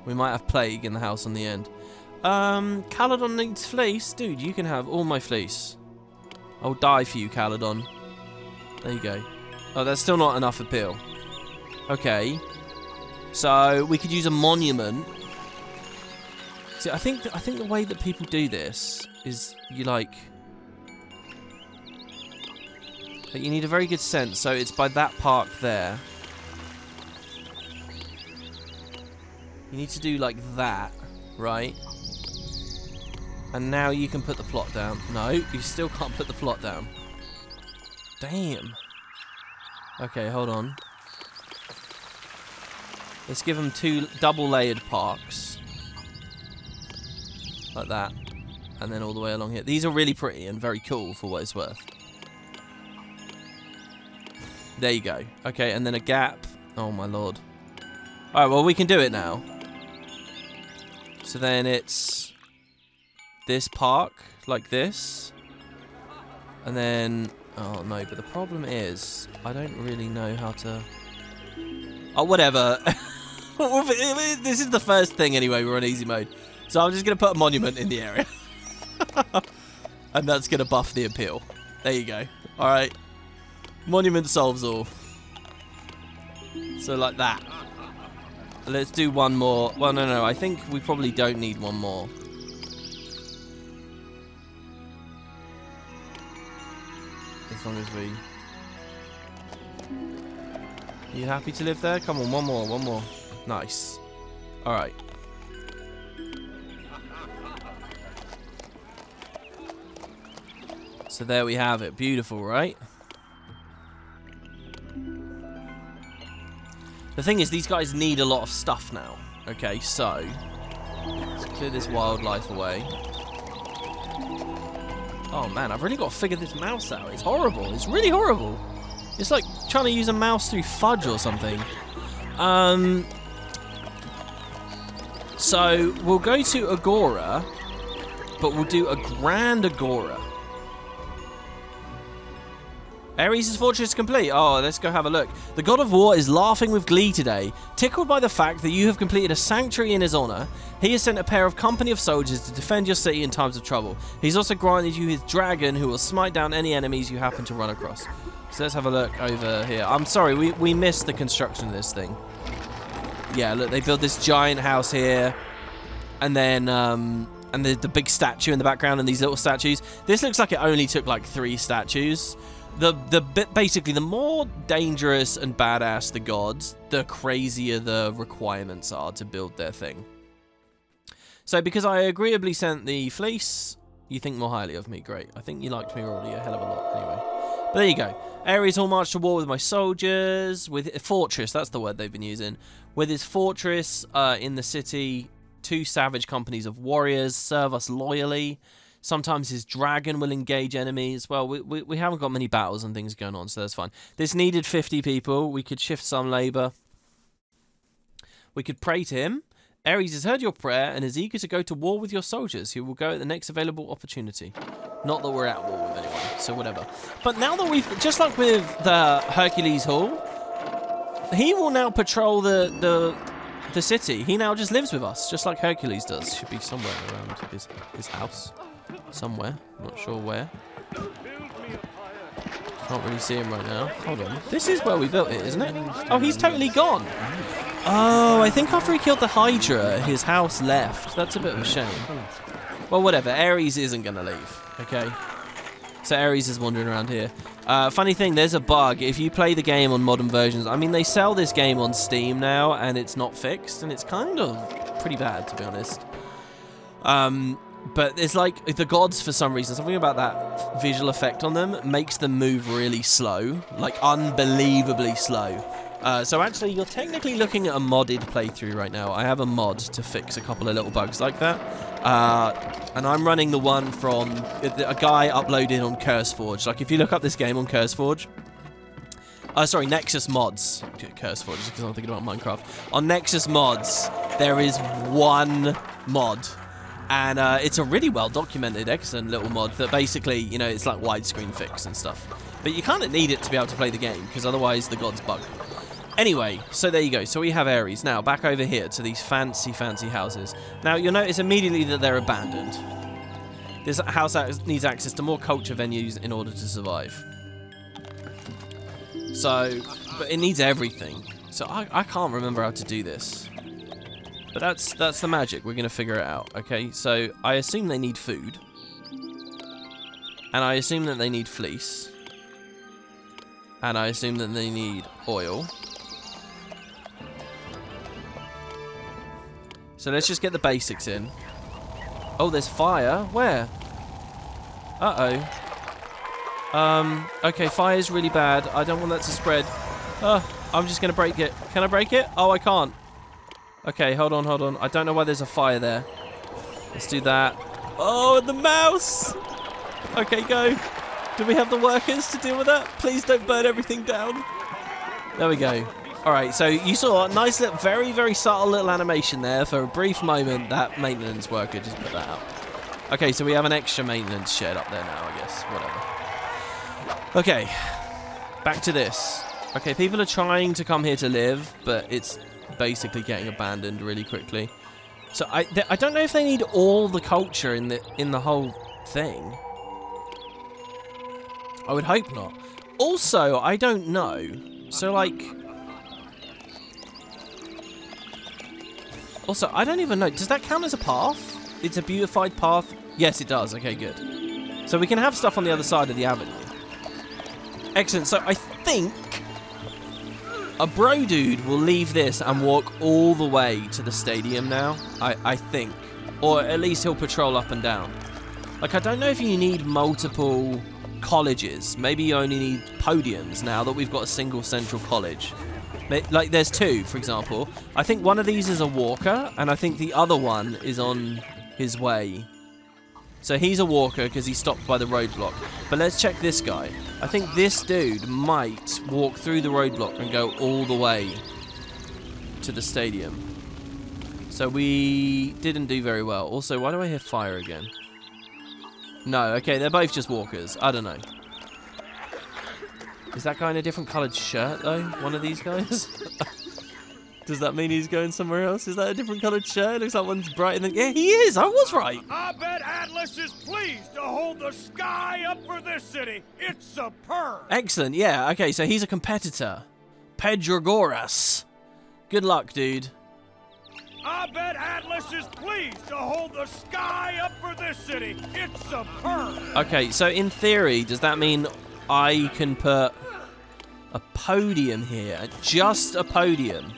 We might have plague in the house on the end. Um, Caledon needs fleece? Dude, you can have all my fleece. I'll die for you, Caledon. There you go. Oh, that's still not enough appeal. Okay. So, we could use a monument See, I think I think the way that people do this is you like, like you need a very good sense. So it's by that park there. You need to do like that, right? And now you can put the plot down. No, you still can't put the plot down. Damn. Okay, hold on. Let's give them two double layered parks like that, and then all the way along here. These are really pretty and very cool for what it's worth. There you go. Okay, and then a gap. Oh my lord. Alright, well we can do it now. So then it's this park, like this. And then, oh no, but the problem is, I don't really know how to... Oh, whatever. *laughs* this is the first thing anyway, we're on easy mode. So I'm just going to put a monument in the area. *laughs* and that's going to buff the appeal. There you go. Alright. Monument solves all. So like that. Let's do one more. Well, no, no. I think we probably don't need one more. Long as we... You happy to live there? Come on, one more, one more. Nice. Alright. So there we have it. Beautiful, right? The thing is, these guys need a lot of stuff now. Okay, so... Let's clear this wildlife away. Oh man, I've really got to figure this mouse out. It's horrible. It's really horrible. It's like trying to use a mouse through fudge or something. Um... So, we'll go to Agora, but we'll do a Grand Agora. Ares' fortress is complete. Oh, let's go have a look. The god of war is laughing with glee today, tickled by the fact that you have completed a sanctuary in his honor. He has sent a pair of company of soldiers to defend your city in times of trouble. He's also granted you his dragon, who will smite down any enemies you happen to run across. So let's have a look over here. I'm sorry, we, we missed the construction of this thing. Yeah, look, they built this giant house here, and then um, and the, the big statue in the background and these little statues. This looks like it only took like three statues. The the basically the more dangerous and badass the gods, the crazier the requirements are to build their thing. So because I agreeably sent the fleece, you think more highly of me. Great. I think you liked me already a hell of a lot anyway. But there you go. Ares all march to war with my soldiers, with fortress, that's the word they've been using. With his fortress uh, in the city, two savage companies of warriors serve us loyally. Sometimes his dragon will engage enemies. Well, we, we, we haven't got many battles and things going on, so that's fine. This needed 50 people. We could shift some labour. We could pray to him. Ares has heard your prayer and is eager to go to war with your soldiers, who will go at the next available opportunity. Not that we're at war with anyone, so whatever. But now that we've, just like with the Hercules Hall, he will now patrol the, the the city. He now just lives with us, just like Hercules does. Should be somewhere around his, his house. Somewhere. Not sure where. Can't really see him right now. Hold on. This is where we built it, isn't it? Oh, he's totally gone. Oh, I think after he killed the Hydra, his house left. That's a bit of a shame. Well, whatever. Ares isn't going to leave, okay? So Ares is wandering around here. Uh, funny thing, there's a bug. If you play the game on modern versions, I mean, they sell this game on Steam now, and it's not fixed, and it's kind of pretty bad, to be honest. Um, but it's like the gods, for some reason, something about that visual effect on them makes them move really slow, like unbelievably slow. Uh, so actually, you're technically looking at a modded playthrough right now. I have a mod to fix a couple of little bugs like that. Uh, and I'm running the one from a guy uploaded on CurseForge. Like, if you look up this game on CurseForge, uh, sorry, Nexus Mods. CurseForge, because I'm thinking about Minecraft. On Nexus Mods, there is one mod. And uh, it's a really well documented, excellent little mod that basically, you know, it's like widescreen fix and stuff. But you kind of need it to be able to play the game, because otherwise the gods bug. Anyway, so there you go. So we have Ares. Now, back over here to these fancy, fancy houses. Now, you'll notice immediately that they're abandoned. This house needs access to more culture venues in order to survive. So, but it needs everything. So I, I can't remember how to do this. But that's that's the magic. We're going to figure it out. Okay, so I assume they need food. And I assume that they need fleece. And I assume that they need oil. So let's just get the basics in. Oh, there's fire. Where? Uh-oh. Um, okay, fire's really bad. I don't want that to spread. Oh, I'm just going to break it. Can I break it? Oh, I can't. Okay, hold on, hold on. I don't know why there's a fire there. Let's do that. Oh, the mouse! Okay, go. Do we have the workers to deal with that? Please don't burn everything down. There we go. All right, so you saw a nice, little, very, very subtle little animation there. For a brief moment, that maintenance worker just put that out. Okay, so we have an extra maintenance shed up there now, I guess. Whatever. Okay, back to this. Okay, people are trying to come here to live, but it's basically getting abandoned really quickly. So I, I don't know if they need all the culture in the in the whole thing. I would hope not. Also, I don't know. So like Also, I don't even know. Does that count as a path? It's a beautified path? Yes, it does. Okay, good. So we can have stuff on the other side of the avenue. Excellent. So I think a bro dude will leave this and walk all the way to the stadium now. I, I think. Or at least he'll patrol up and down. Like, I don't know if you need multiple colleges. Maybe you only need podiums now that we've got a single central college. Like, there's two, for example. I think one of these is a walker, and I think the other one is on his way. So he's a walker because he stopped by the roadblock. But let's check this guy. I think this dude might walk through the roadblock and go all the way to the stadium. So we didn't do very well. Also, why do I hear fire again? No, okay, they're both just walkers. I don't know. Is that guy in a different coloured shirt though? One of these guys? *laughs* Does that mean he's going somewhere else? Is that a different coloured shirt? Looks like one's brighter than. Yeah, he is. I was right. Abed is pleased to hold the sky up for this city. It's superb. Excellent. Yeah. Okay. So he's a competitor. Pedrogoras. Good luck, dude. Abed Atlas is pleased to hold the sky up for this city. It's superb. Okay. So in theory, does that mean I can put a podium here? Just a podium.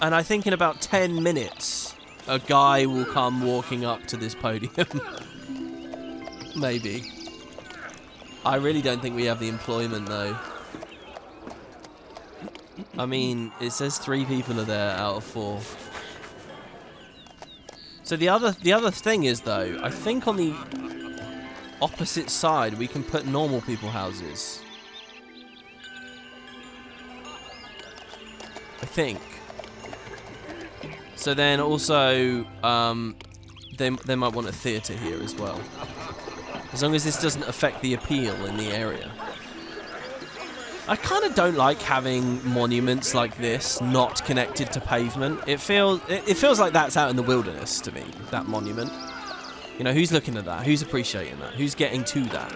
And I think in about 10 minutes, a guy will come walking up to this podium. *laughs* Maybe. I really don't think we have the employment, though. I mean, it says three people are there out of four. So the other the other thing is though, I think on the opposite side we can put normal people houses. I think. So then also, um, they, they might want a theatre here as well. As long as this doesn't affect the appeal in the area. I kind of don't like having monuments like this not connected to pavement. It feels it, it feels like that's out in the wilderness to me. That monument. You know, who's looking at that? Who's appreciating that? Who's getting to that?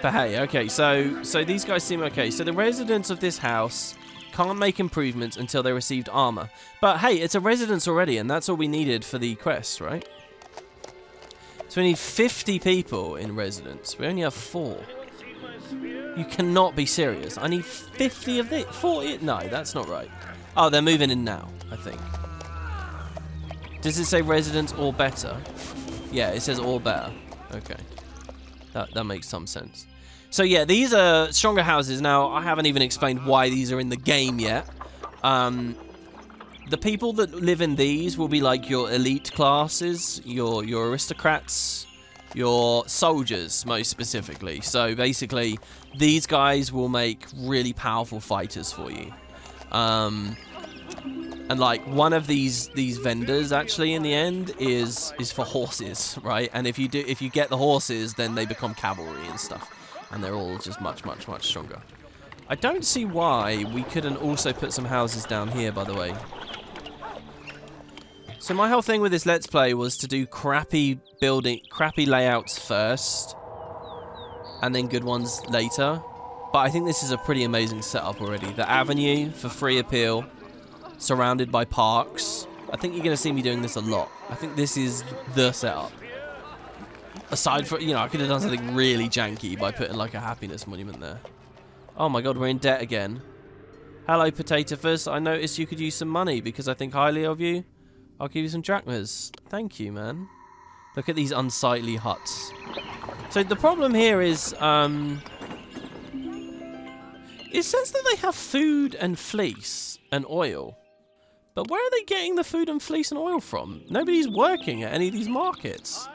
But hey, okay, so so these guys seem okay. So the residents of this house can't make improvements until they received armor. But hey, it's a residence already, and that's all we needed for the quest, right? So we need 50 people in residence. We only have four. You cannot be serious. I need 50 of this. 40? No, that's not right. Oh, they're moving in now, I think. Does it say residence or better? Yeah, it says or better. Okay. That, that makes some sense. So yeah, these are stronger houses. Now, I haven't even explained why these are in the game yet. Um, the people that live in these will be like your elite classes, your your aristocrats, your soldiers most specifically. So basically, these guys will make really powerful fighters for you. Um, and like one of these these vendors actually in the end is is for horses, right? And if you do if you get the horses, then they become cavalry and stuff, and they're all just much much much stronger. I don't see why we couldn't also put some houses down here, by the way. So my whole thing with this Let's Play was to do crappy building, crappy layouts first, and then good ones later. But I think this is a pretty amazing setup already. The avenue for free appeal, surrounded by parks. I think you're going to see me doing this a lot. I think this is the setup. Aside from, you know, I could have done something really janky by putting like a happiness monument there. Oh my god, we're in debt again. Hello, Potato Fizz. I noticed you could use some money because I think highly of you. I'll give you some drachmas. Thank you, man. Look at these unsightly huts. So the problem here is, um, it says that they have food and fleece and oil. But where are they getting the food and fleece and oil from? Nobody's working at any of these markets.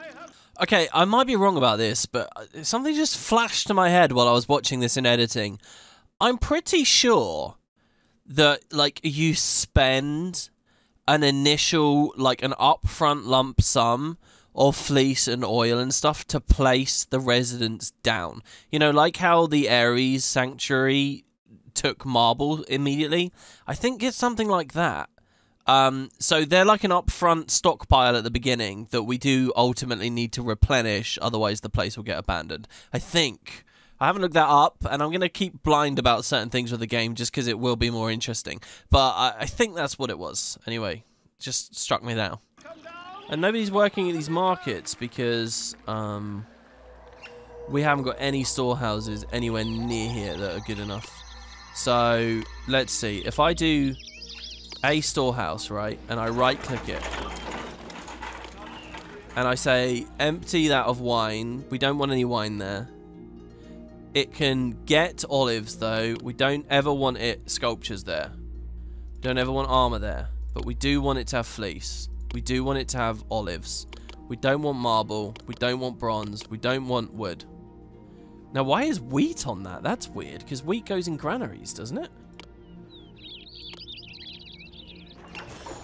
Okay, I might be wrong about this, but uh, something just flashed to my head while I was watching this in editing. I'm pretty sure that, like, you spend an initial, like an upfront lump sum of fleece and oil and stuff to place the residents down. You know, like how the Ares sanctuary took marble immediately. I think it's something like that. Um, so they're like an upfront stockpile at the beginning that we do ultimately need to replenish, otherwise the place will get abandoned. I think. I haven't looked that up, and I'm going to keep blind about certain things with the game just because it will be more interesting. But I, I think that's what it was. Anyway, just struck me now. And nobody's working at these markets because um, we haven't got any storehouses anywhere near here that are good enough. So let's see. If I do a storehouse, right, and I right click it, and I say empty that of wine, we don't want any wine there. It can get olives though. We don't ever want it sculptures there. We don't ever want armor there. But we do want it to have fleece. We do want it to have olives. We don't want marble. We don't want bronze. We don't want wood. Now, why is wheat on that? That's weird, because wheat goes in granaries, doesn't it?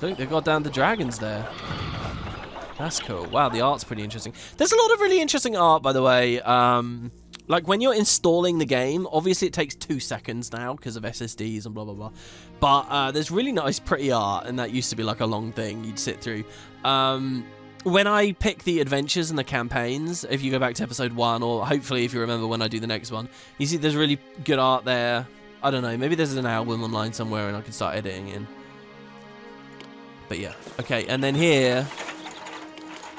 Look, they've got down the dragons there. That's cool. Wow, the art's pretty interesting. There's a lot of really interesting art, by the way. Um, Like when you're installing the game, obviously it takes two seconds now because of SSDs and blah blah blah. But uh, there's really nice, pretty art, and that used to be like a long thing you'd sit through. Um, when I pick the adventures and the campaigns, if you go back to episode one, or hopefully if you remember when I do the next one, you see there's really good art there. I don't know, maybe there's an album online somewhere and I can start editing in. But yeah, okay, and then here,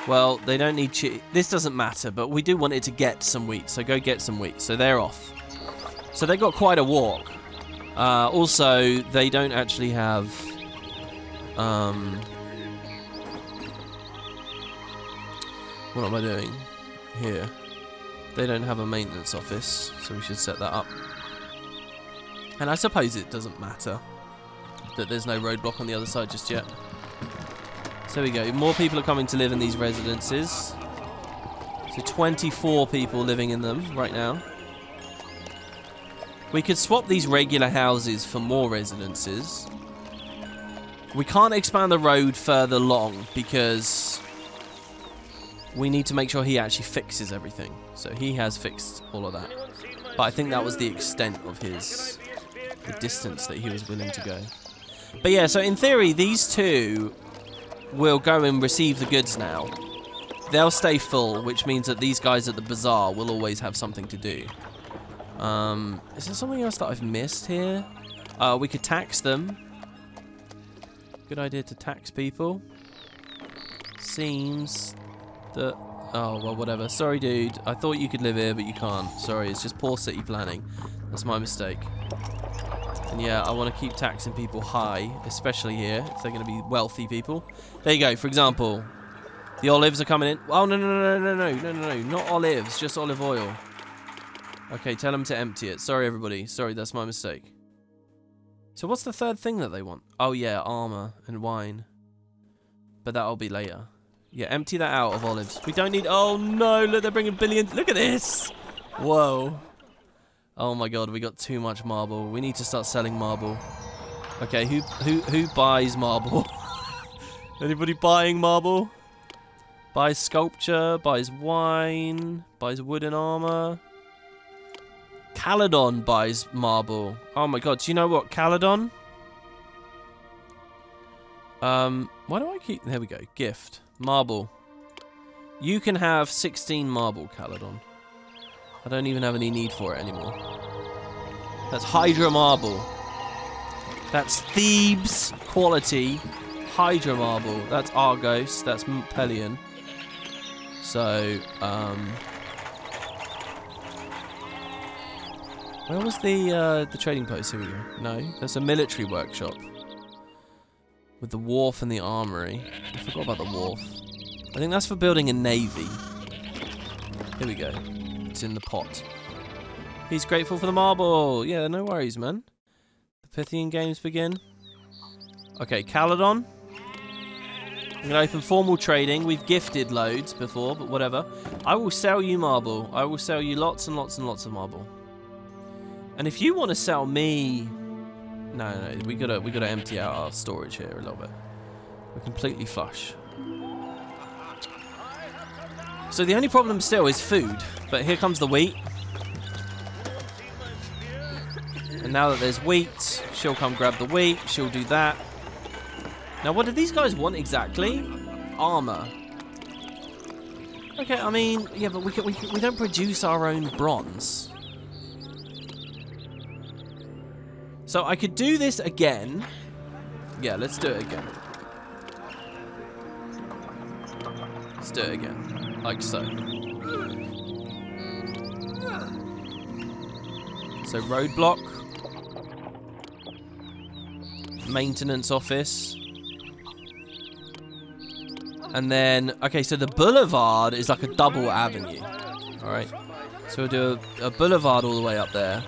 well, they don't need che- This doesn't matter, but we do want it to get some wheat, so go get some wheat. So they're off. So they got quite a walk. Uh, also, they don't actually have. Um, what am I doing here? They don't have a maintenance office, so we should set that up. And I suppose it doesn't matter that there's no roadblock on the other side just yet. So we go. More people are coming to live in these residences. So 24 people living in them right now. We could swap these regular houses for more residences. We can't expand the road further long because we need to make sure he actually fixes everything. So he has fixed all of that. But I think that was the extent of his the distance that he was willing to go. But yeah, so in theory, these two will go and receive the goods now. They'll stay full, which means that these guys at the bazaar will always have something to do. Um, is there something else that I've missed here? Uh, we could tax them. Good idea to tax people. Seems that... Oh, well, whatever. Sorry, dude. I thought you could live here, but you can't. Sorry, it's just poor city planning. That's my mistake. And yeah, I want to keep taxing people high, especially here, if they're going to be wealthy people. There you go. For example, the olives are coming in. Oh, no, no, no, no, no, no, no, no. Not olives, just olive oil. Okay, tell them to empty it. Sorry, everybody. Sorry, that's my mistake. So what's the third thing that they want? Oh, yeah, armor and wine. But that'll be later. Yeah, empty that out of olives. We don't need... Oh, no, look, they're bringing billions. Look at this. Whoa. Oh my god, we got too much marble. We need to start selling marble. Okay, who who who buys marble? *laughs* Anybody buying marble? Buys sculpture, buys wine, buys wooden armor. Caledon buys marble. Oh my god, do you know what? Caledon? Um, why do I keep... There we go. Gift. Marble. You can have 16 marble, Caledon. I don't even have any need for it anymore. That's Hydra Marble. That's Thebes quality Hydra Marble. That's Argos. That's Pelion. So, um... Where was the uh, the trading post? Here we go. No, there's a military workshop. With the wharf and the armory. I forgot about the wharf. I think that's for building a navy. Here we go. In the pot. He's grateful for the marble. Yeah, no worries, man. The Pythian games begin. Okay, Caledon. I'm going to open formal trading. We've gifted loads before, but whatever. I will sell you marble. I will sell you lots and lots and lots of marble. And if you want to sell me... No, no, we gotta we gotta empty out our storage here a little bit. We're completely flush. So the only problem still is food. But here comes the wheat. And now that there's wheat, she'll come grab the wheat. She'll do that. Now, what do these guys want exactly? Armor. Okay, I mean, yeah, but we, can, we, can, we don't produce our own bronze. So I could do this again. Yeah, let's do it again. Let's do it again. Like so. So roadblock. Maintenance office. And then, okay, so the boulevard is like a double avenue. Alright. So we'll do a, a boulevard all the way up there.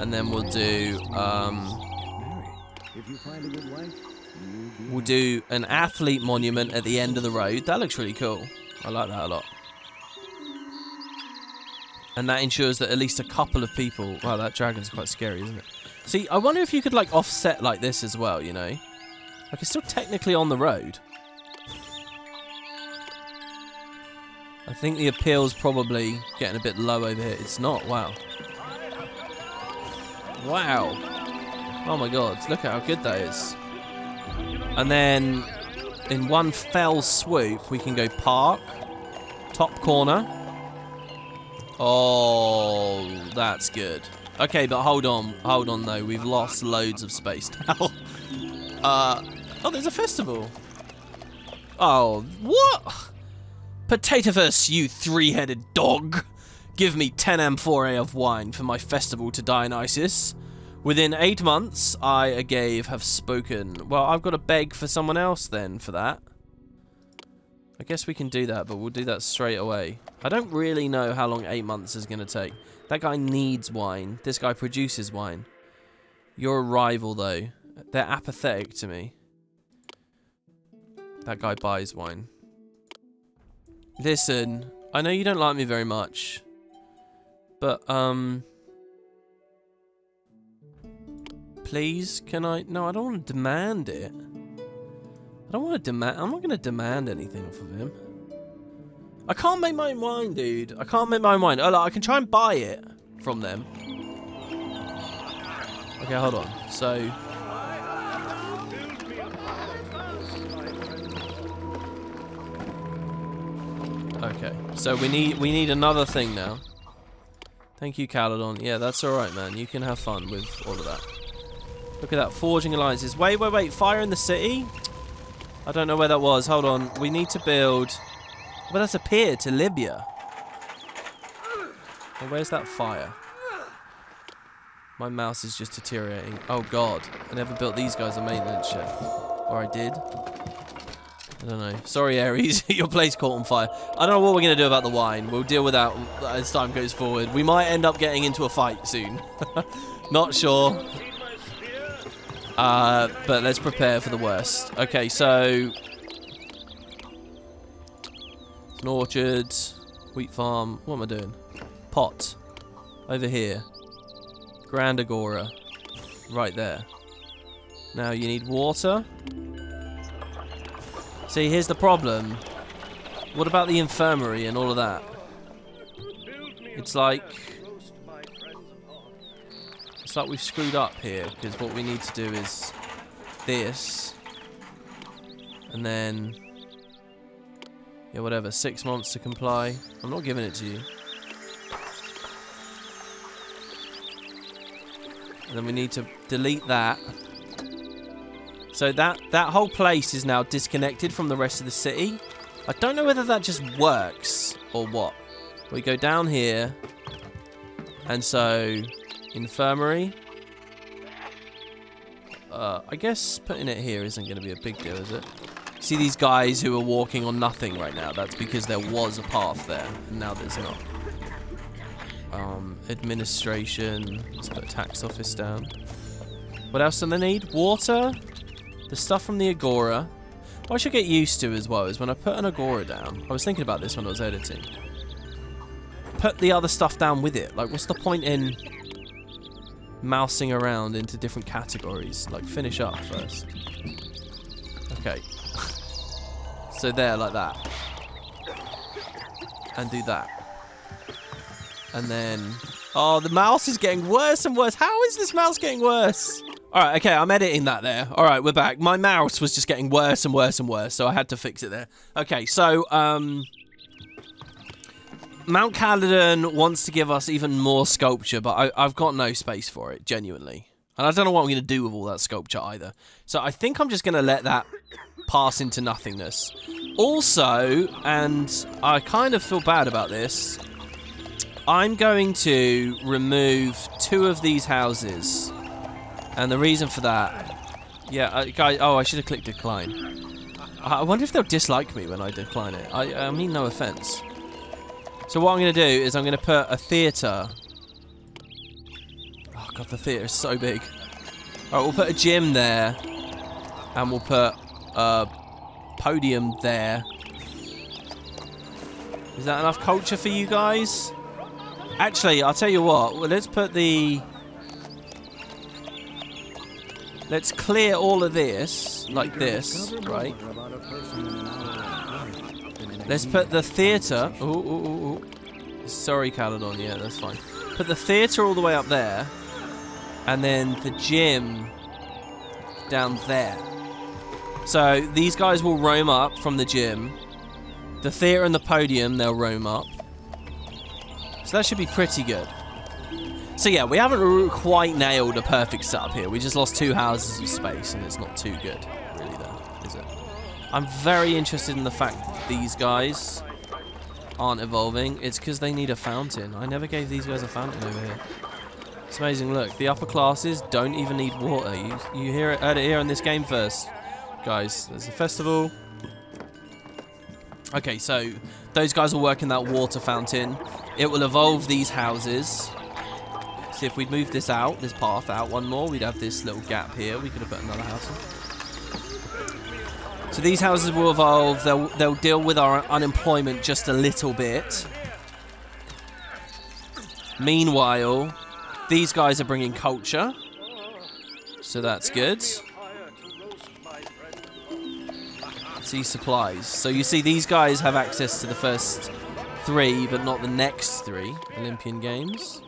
And then we'll do, um, we'll do an athlete monument at the end of the road. That looks really cool. I like that a lot. And that ensures that at least a couple of people... Wow, that dragon's quite scary, isn't it? See, I wonder if you could, like, offset like this as well, you know? Like, it's still technically on the road. I think the appeal's probably getting a bit low over here. It's not. Wow. Wow. Oh my god. Look at how good that is. And then in one fell swoop, we can go park, top corner. Oh, that's good. Okay, but hold on. Hold on, though. We've lost loads of space now. *laughs* uh, oh, there's a festival. Oh, what? Potatoverse, you three-headed dog. Give me 10 amphorae of wine for my festival to Dionysus. Within eight months, I, Agave, have spoken. Well, I've got to beg for someone else then for that. I guess we can do that, but we'll do that straight away. I don't really know how long eight months is going to take. That guy needs wine. This guy produces wine. You're a rival, though. They're apathetic to me. That guy buys wine. Listen, I know you don't like me very much. But, um... Please, can I... No, I don't want to demand it. I don't want to demand... I'm not going to demand anything off of him. I can't make my own wine, dude. I can't make my own wine. Oh, look, I can try and buy it from them. Okay, hold on. So... Okay, so we need we need another thing now. Thank you, Caledon. Yeah, that's alright, man. You can have fun with all of that. Look at that, forging alliances. Wait, wait, wait. Fire in the city? I don't know where that was. Hold on. We need to build... Well, that's a pier to Libya. Well, where's that fire? My mouse is just deteriorating. Oh, God. I never built these guys a maintenance shed. Or I did. I don't know. Sorry, Ares. *laughs* Your place caught on fire. I don't know what we're going to do about the wine. We'll deal with that as time goes forward. We might end up getting into a fight soon. *laughs* Not sure. Uh, but let's prepare for the worst. Okay, so... An orchard. Wheat farm. What am I doing? Pot. Over here. Grand Agora. Right there. Now you need water. See, here's the problem. What about the infirmary and all of that? It's like... It's like we've screwed up here, because what we need to do is this. And then... Yeah, whatever. Six months to comply. I'm not giving it to you. And then we need to delete that. So that, that whole place is now disconnected from the rest of the city. I don't know whether that just works or what. We go down here. And so, infirmary. Uh, I guess putting it here isn't going to be a big deal, is it? See these guys who are walking on nothing right now? That's because there was a path there, and now there's not. Um, administration. Let's put a tax office down. What else do they need? Water? The stuff from the Agora. What I should get used to as well is when I put an Agora down, I was thinking about this when I was editing. Put the other stuff down with it. Like, what's the point in mousing around into different categories? Like, finish up first. Okay. *laughs* so there, like that. And do that. And then... Oh, the mouse is getting worse and worse. How is this mouse getting worse? All right, okay, I'm editing that there. All right, we're back. My mouse was just getting worse and worse and worse, so I had to fix it there. Okay, so, um... Mount Caledon wants to give us even more sculpture, but I, I've got no space for it, genuinely. And I don't know what I'm going to do with all that sculpture either. So I think I'm just going to let that pass into nothingness. Also, and I kind of feel bad about this, I'm going to remove two of these houses. And the reason for that... Yeah, uh, guy. Oh, I should have clicked decline. I wonder if they'll dislike me when I decline it. I, I mean no offense. So what I'm going to do is I'm going to put a theatre... Oh god, the theatre is so big. Alright, we'll put a gym there. And we'll put a podium there. Is that enough culture for you guys? Actually, I'll tell you what. Well, let's put the... Let's clear all of this, like this, right? Let's put the theatre. Ooh, ooh, ooh. Sorry, Caledon. Yeah, that's fine. Put the theatre all the way up there, and then the gym down there. So these guys will roam up from the gym. The theatre and the podium, they'll roam up. So that should be pretty good. So yeah, we haven't quite nailed a perfect setup here. We just lost two houses of space, and it's not too good, really, though, is it? I'm very interested in the fact these guys aren't evolving. It's because they need a fountain. I never gave these guys a fountain over here. It's amazing. Look, the upper classes don't even need water. You, you hear it, heard it here in this game first. Guys, there's a festival. Okay, so those guys will work in that water fountain. It will evolve these houses. See if we'd move this out, this path out one more, we'd have this little gap here. We could have put another house in. So these houses will evolve. They'll they'll deal with our unemployment just a little bit. Meanwhile, these guys are bringing culture, so that's good. See supplies. So you see, these guys have access to the first three, but not the next three Olympian Games.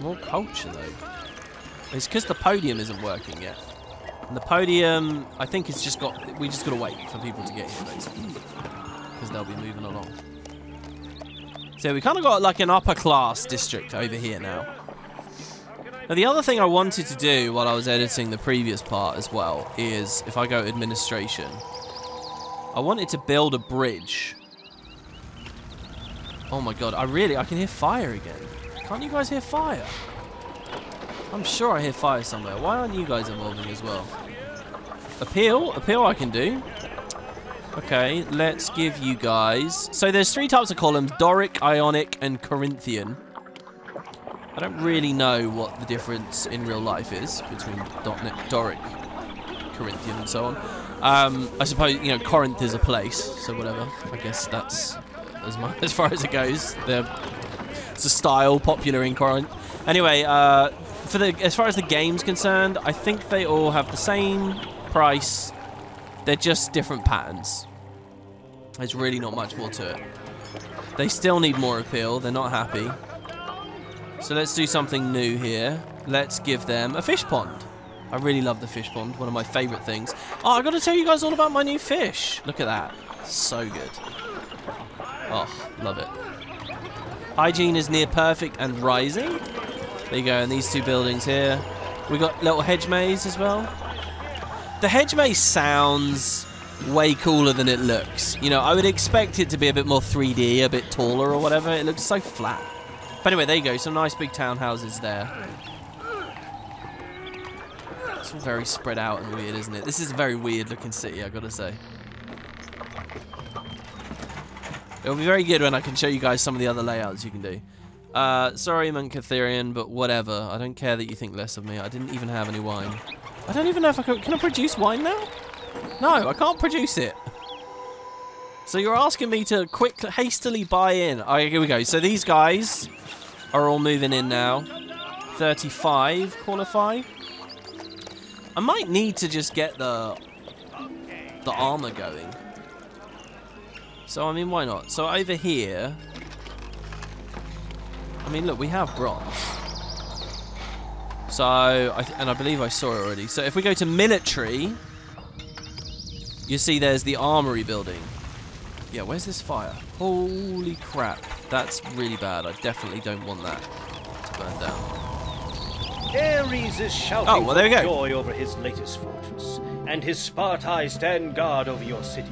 More culture though. It's because the podium isn't working yet. And the podium, I think it's just got. We just got to wait for people to get here, basically, because they'll be moving along. So we kind of got like an upper class district over here now. Now the other thing I wanted to do while I was editing the previous part as well is if I go administration, I wanted to build a bridge. Oh my god, I really I can hear fire again. Can't you guys hear fire? I'm sure I hear fire somewhere. Why aren't you guys evolving as well? Appeal? Appeal I can do. Okay, let's give you guys... So there's three types of columns. Doric, Ionic, and Corinthian. I don't really know what the difference in real life is between Doric, Corinthian, and so on. Um, I suppose, you know, Corinth is a place, so whatever. I guess that's as, *laughs* as far as it goes. They're, it's a style popular in Corinth. Anyway, uh, for the as far as the game's concerned, I think they all have the same price. They're just different patterns. There's really not much more to it. They still need more appeal. They're not happy. So let's do something new here. Let's give them a fish pond. I really love the fish pond. One of my favourite things. Oh, i got to tell you guys all about my new fish. Look at that. So good. Oh, love it. Hygiene is near perfect and rising. There you go, and these two buildings here. We got little hedge maze as well. The hedge maze sounds way cooler than it looks. You know, I would expect it to be a bit more 3D, a bit taller or whatever. It looks so flat. But anyway, there you go. Some nice big townhouses there. It's all very spread out and weird, isn't it? This is a very weird looking city, i got to say. It'll be very good when I can show you guys some of the other layouts you can do. Uh, sorry, Munkatherian, but whatever. I don't care that you think less of me. I didn't even have any wine. I don't even know if I can... Can I produce wine now? No, I can't produce it. So you're asking me to quick, hastily buy in. All right, here we go. So these guys are all moving in now. 35 qualify. I might need to just get the the armor going. So, I mean, why not? So over here, I mean, look, we have bronze. So, I and I believe I saw it already. So if we go to military, you see there's the armory building. Yeah, where's this fire? Holy crap. That's really bad. I definitely don't want that to burn down. Ares is shouting oh, well, there we go. joy over his latest fortress, and his Spartoi stand guard over your city.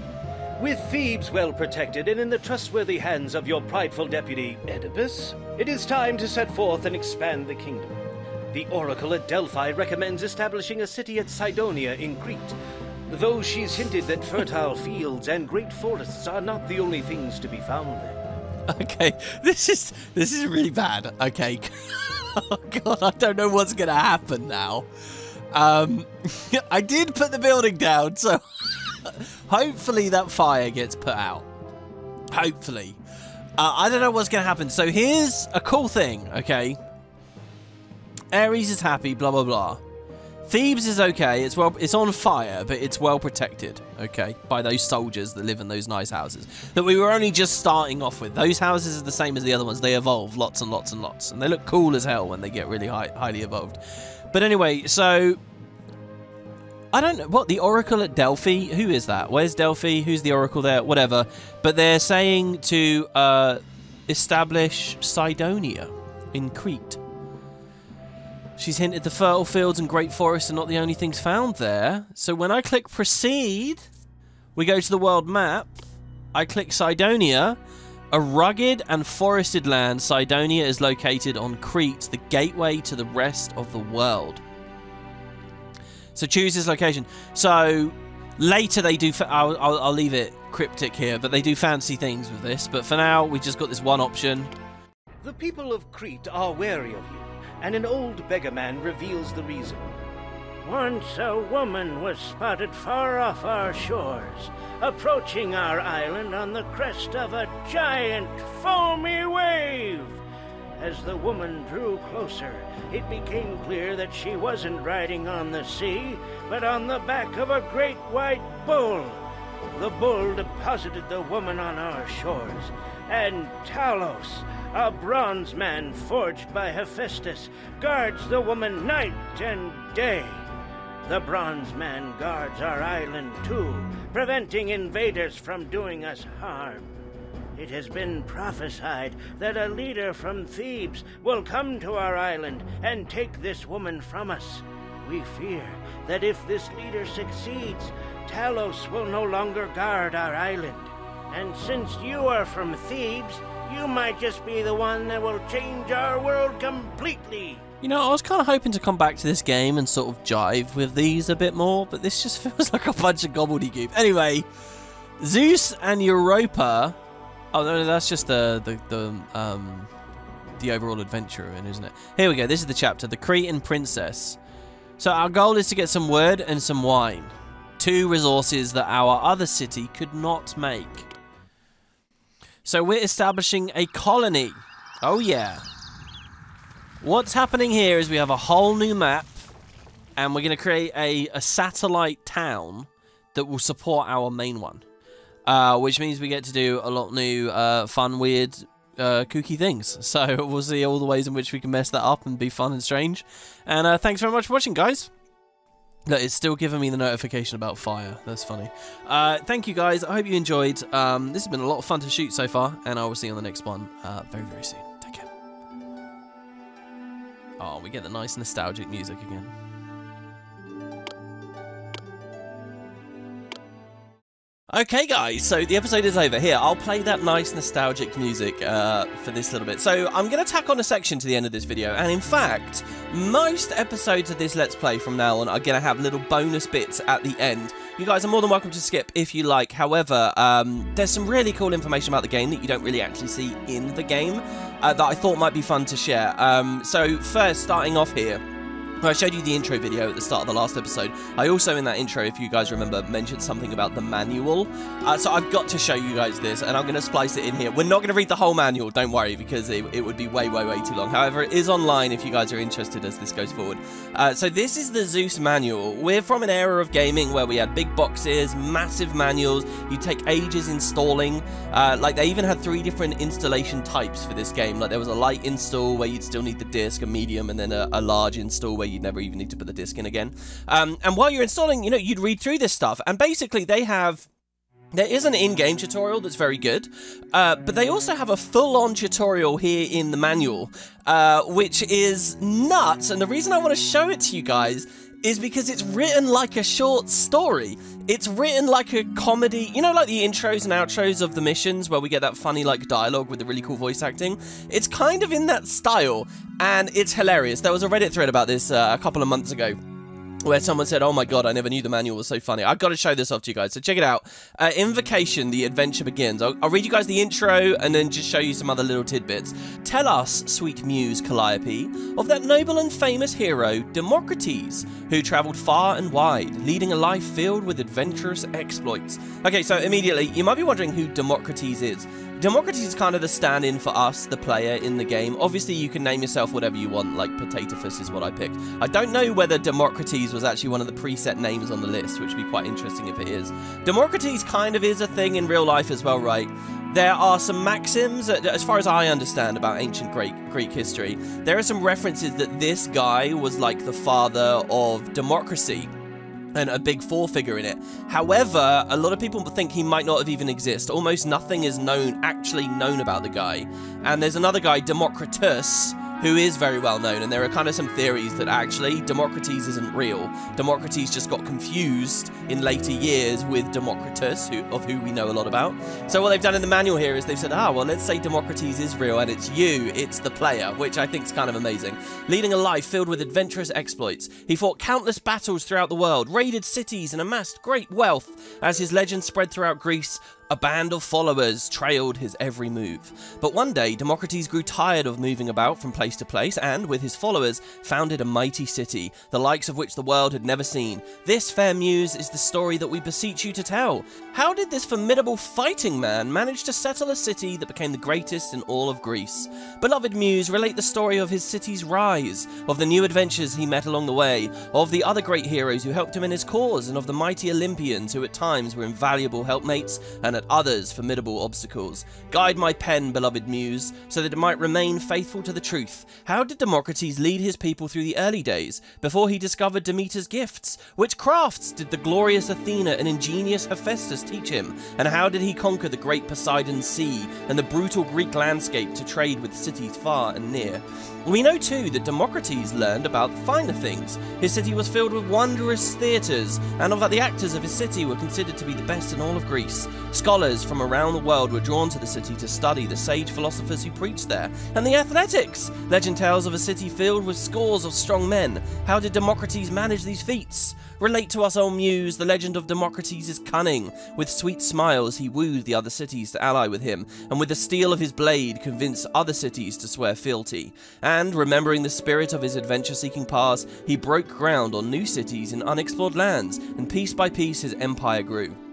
With Thebes well protected and in the trustworthy hands of your prideful deputy, Oedipus, it is time to set forth and expand the kingdom. The Oracle at Delphi recommends establishing a city at Sidonia in Crete, though she's hinted that fertile fields and great forests are not the only things to be found there. Okay, this is this is really bad. Okay, *laughs* oh god, I don't know what's gonna happen now. Um, *laughs* I did put the building down, so *laughs* hopefully that fire gets put out. Hopefully. Uh, I don't know what's going to happen. So here's a cool thing, okay? Ares is happy, blah, blah, blah. Thebes is okay. It's well, it's on fire, but it's well protected. Okay, by those soldiers that live in those nice houses that we were only just starting off with. Those houses are the same as the other ones. They evolve lots and lots and lots, and they look cool as hell when they get really high, highly evolved. But anyway, so I don't know what the Oracle at Delphi. Who is that? Where's Delphi? Who's the Oracle there? Whatever. But they're saying to uh, establish Sidonia in Crete. She's hinted the fertile fields and great forests are not the only things found there. So when I click proceed, we go to the world map. I click Sidonia. A rugged and forested land, Sidonia is located on Crete, the gateway to the rest of the world. So choose this location. So later they do. I'll, I'll, I'll leave it cryptic here, but they do fancy things with this. But for now, we just got this one option. The people of Crete are wary of you, and an old beggar man reveals the reason. Once a woman was spotted far off our shores, approaching our island on the crest of a giant foamy wave. As the woman drew closer, it became clear that she wasn't riding on the sea, but on the back of a great white bull. The bull deposited the woman on our shores, and Talos, a bronze man forged by Hephaestus, guards the woman night and day. The bronze man guards our island too, preventing invaders from doing us harm. It has been prophesied that a leader from Thebes will come to our island and take this woman from us. We fear that if this leader succeeds, Talos will no longer guard our island. And since you are from Thebes, you might just be the one that will change our world completely. You know, I was kind of hoping to come back to this game and sort of jive with these a bit more, but this just *laughs* feels like a bunch of gobbledygook. Anyway, Zeus and Europa. Oh no, that's just the the the um the overall adventure, in, isn't it? Here we go. This is the chapter, the Cretan princess. So our goal is to get some wood and some wine, two resources that our other city could not make. So we're establishing a colony. Oh yeah. What's happening here is we have a whole new map, and we're going to create a, a satellite town that will support our main one. Uh, which means we get to do a lot new, uh, fun, weird, uh, kooky things. *laughs* So we'll see all the ways in which we can mess that up and be fun and strange. And uh, thanks very much for watching, guys. Look, it's still giving me the notification about fire. That's funny. Uh, thank you, guys. I hope you enjoyed. Um, this has been a lot of fun to shoot so far, and I will see you on the next one uh, very, very soon. Take care. Oh, we get the nice nostalgic music again. Okay, guys, so the episode is over. Here, I'll play that nice nostalgic music uh, for this little bit. So I'm going to tack on a section to the end of this video, and in fact, most episodes of this Let's Play from now on are going to have little bonus bits at the end. You guys are more than welcome to skip if you like. However, um, there's some really cool information about the game that you don't really actually see in the game uh, that I thought might be fun to share. Um, so first, starting off here, I showed you the intro video at the start of the last episode. I also, in that intro, if you guys remember, mentioned something about the manual. Uh, so I've got to show you guys this, and I'm going to splice it in here. We're not going to read the whole manual, don't worry, because it, it, would be way, way, way too long. However, it is online if you guys are interested as this goes forward. Uh, so this is the Zeus manual. We're from an era of gaming where we had big boxes, massive manuals. You take ages installing. Uh, like, they even had three different installation types for this game. Like, there was a light install where you'd still need the disc, a medium, and then a, a large install where you'd never even need to put the disc in again. Um, and while you're installing, you know, you'd read through this stuff, and basically they have there is an in-game tutorial that's very good, uh, but they also have a full-on tutorial here in the manual, uh, which is nuts. And the reason I want to show it to you guys is because it's written like a short story. It's written like a comedy, you know, like the intros and outros of the missions where we get that funny, like, dialogue with the really cool voice acting. It's kind of in that style, and it's hilarious. There was a Reddit thread about this uh, a couple of months ago where someone said, "Oh my god, I never knew the manual was so funny." I've got to show this off to you guys. So check it out. Uh, Invocation: The Adventure Begins. I'll, I'll, read you guys the intro and then just show you some other little tidbits. Tell us, sweet muse Calliope, of that noble and famous hero Democrates, who travelled far and wide, leading a life filled with adventurous exploits. Okay, so immediately you might be wondering who Democrates is. Democrates is kind of the stand-in for us, the player in the game. Obviously, you can name yourself whatever you want, like Potatophus is what I picked. I don't know whether Democrates was actually one of the preset names on the list, which would be quite interesting if it is. Democrates kind of is a thing in real life as well, right? There are some maxims, uh, as far as I understand about ancient Greek, Greek history, there are some references that this guy was like the father of democracy and a big four figure in it. However, a lot of people think he might not have even exist. Almost nothing is known, actually known about the guy. And there's another guy, Democritus, who is very well known, and there are kind of some theories that actually Democrates isn't real. Democrates just got confused in later years with Democritus, who, of who we know a lot about. So what they've done in the manual here is they've said, ah, well, let's say Democrates is real, and it's you, it's the player, which I think is kind of amazing. Leading a life filled with adventurous exploits, he fought countless battles throughout the world, raided cities, and amassed great wealth. As his legend spread throughout Greece, a band of followers trailed his every move. But one day, Democrates grew tired of moving about from place to place and, with his followers, founded a mighty city, the likes of which the world had never seen. This, fair muse, is the story that we beseech you to tell. How did this formidable fighting man manage to settle a city that became the greatest in all of Greece? Beloved muse, relate the story of his city's rise, of the new adventures he met along the way, of the other great heroes who helped him in his cause, and of the mighty Olympians who at times were invaluable helpmates and at others formidable obstacles. Guide my pen, beloved muse, so that it might remain faithful to the truth. How did Democrates lead his people through the early days, before he discovered Demeter's gifts? Which crafts did the glorious Athena and ingenious Hephaestus teach him? And how did he conquer the great Poseidon Sea and the brutal Greek landscape to trade with cities far and near? We know too that Democrates learned about finer things. His city was filled with wondrous theatres, and of that the actors of his city were considered to be the best in all of Greece. Scholars from around the world were drawn to the city to study the sage philosophers who preached there. And the athletics! Legend tells of a city filled with scores of strong men. How did Democrates manage these feats? Relate to us, O Muse, the legend of Democrates is cunning. With sweet smiles, he wooed the other cities to ally with him, and with the steel of his blade, convinced other cities to swear fealty. And, remembering the spirit of his adventure seeking past, he broke ground on new cities in unexplored lands, and piece by piece his empire grew.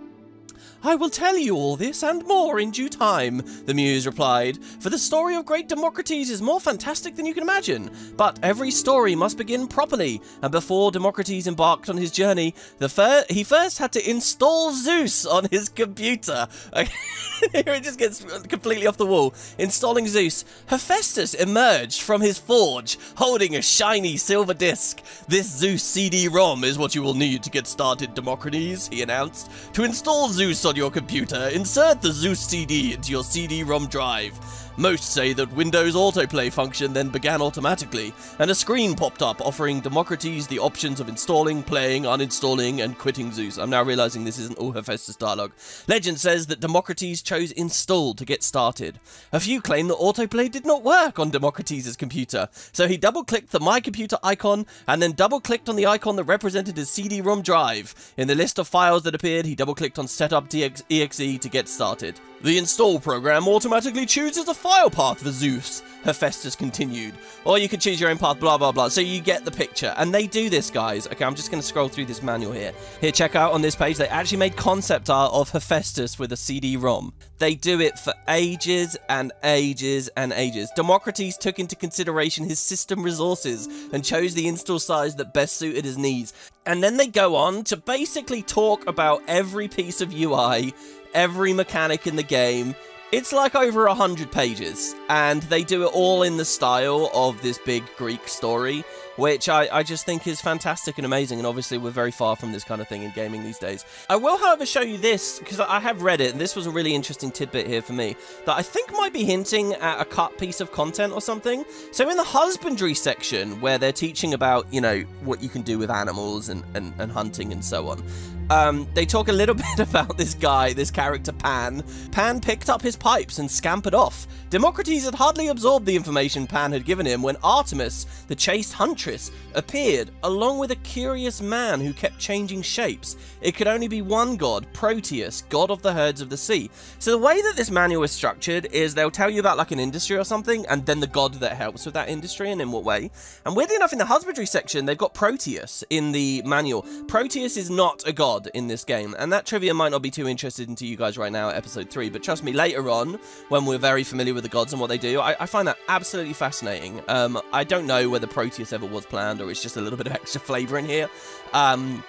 I will tell you all this and more in due time, the Muse replied, for the story of great Democrates is more fantastic than you can imagine. But every story must begin properly, and before Democrates embarked on his journey, the fir he first had to install Zeus on his computer. *laughs* Here it just gets completely off the wall. Installing Zeus, Hephaestus emerged from his forge, holding a shiny silver disc. This Zeus CD-ROM is what you will need to get started, Democrates, he announced. To install Zeus on your computer, insert the Zeus CD into your CD-ROM drive. Most say that Windows autoplay function then began automatically, and a screen popped up offering Democrates the options of installing, playing, uninstalling, and quitting Zeus. I'm now realizing this isn't all Hephaestus dialogue. Legend says that Democrates chose install to get started. A few claim that autoplay did not work on Democrates' computer, so he double-clicked the My Computer icon, and then double-clicked on the icon that represented his CD-ROM drive. In the list of files that appeared, he double-clicked on Setup.exe to get started. The install program automatically chooses a file path for Zeus, Hephaestus continued. Or you could choose your own path, blah, blah, blah. So you get the picture. And they do this, guys. Okay, I'm just going to scroll through this manual here. Here, check out on this page, they actually made concept art of Hephaestus with a CD-ROM. They do it for ages and ages and ages. Democrates took into consideration his system resources and chose the install size that best suited his needs. And then they go on to basically talk about every piece of UI every mechanic in the game. It's like over a hundred pages, and they do it all in the style of this big Greek story, which I, I just think is fantastic and amazing, and obviously we're very far from this kind of thing in gaming these days. I will, however, show you this, because I have read it, and this was a really interesting tidbit here for me, that I think might be hinting at a cut piece of content or something. So in the husbandry section, where they're teaching about, you know, what you can do with animals and, and, and hunting and so on, um, they talk a little *laughs* bit about this guy, this character Pan. Pan picked up his pipes and scampered off. Democrates had hardly absorbed the information Pan had given him when Artemis, the chaste huntress, appeared, along with a curious man who kept changing shapes. It could only be one god, Proteus, god of the herds of the sea. So the way that this manual is structured is they'll tell you about like an industry or something, and then the god that helps with that industry and in what way. And weirdly enough, in the husbandry section, they've got Proteus in the manual. Proteus is not a god god in this game. And that trivia might not be too interesting to you guys right now at episode 3, but trust me, later on, when we're very familiar with the gods and what they do, I, I find that absolutely fascinating. Um, I don't know whether Proteus ever was planned or it's just a little bit of *laughs* extra flavour in here. Um,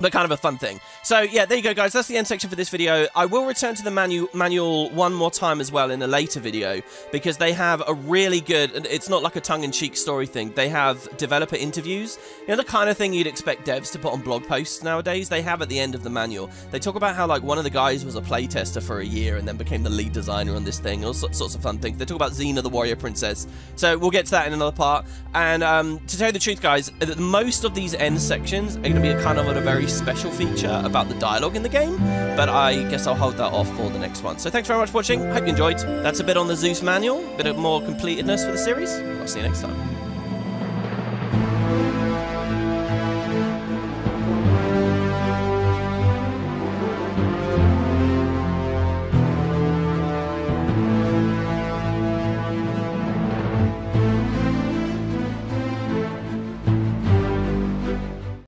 but kind of a fun thing. So yeah, there you go, guys. That's the end section for this video. I will return to the manu manual one more time as well in a later video because they have a really good. It's not like a tongue-in-cheek story thing. They have developer interviews. You know the kind of thing you'd expect devs to put on blog posts nowadays. They have at the end of the manual. They talk about how like one of the guys was a playtester for a year and then became the lead designer on this thing. All sorts of fun things. They talk about Xena, the warrior princess. So we'll get to that in another part. And um, to tell you the truth, guys, most of these end sections are going to be kind of a very special feature about the dialogue in the game, but I guess I'll hold that off for the next one. So thanks very much for watching. Hope you enjoyed. That's a bit on the Zeus manual, a bit of more completedness for the series. I'll see you next time.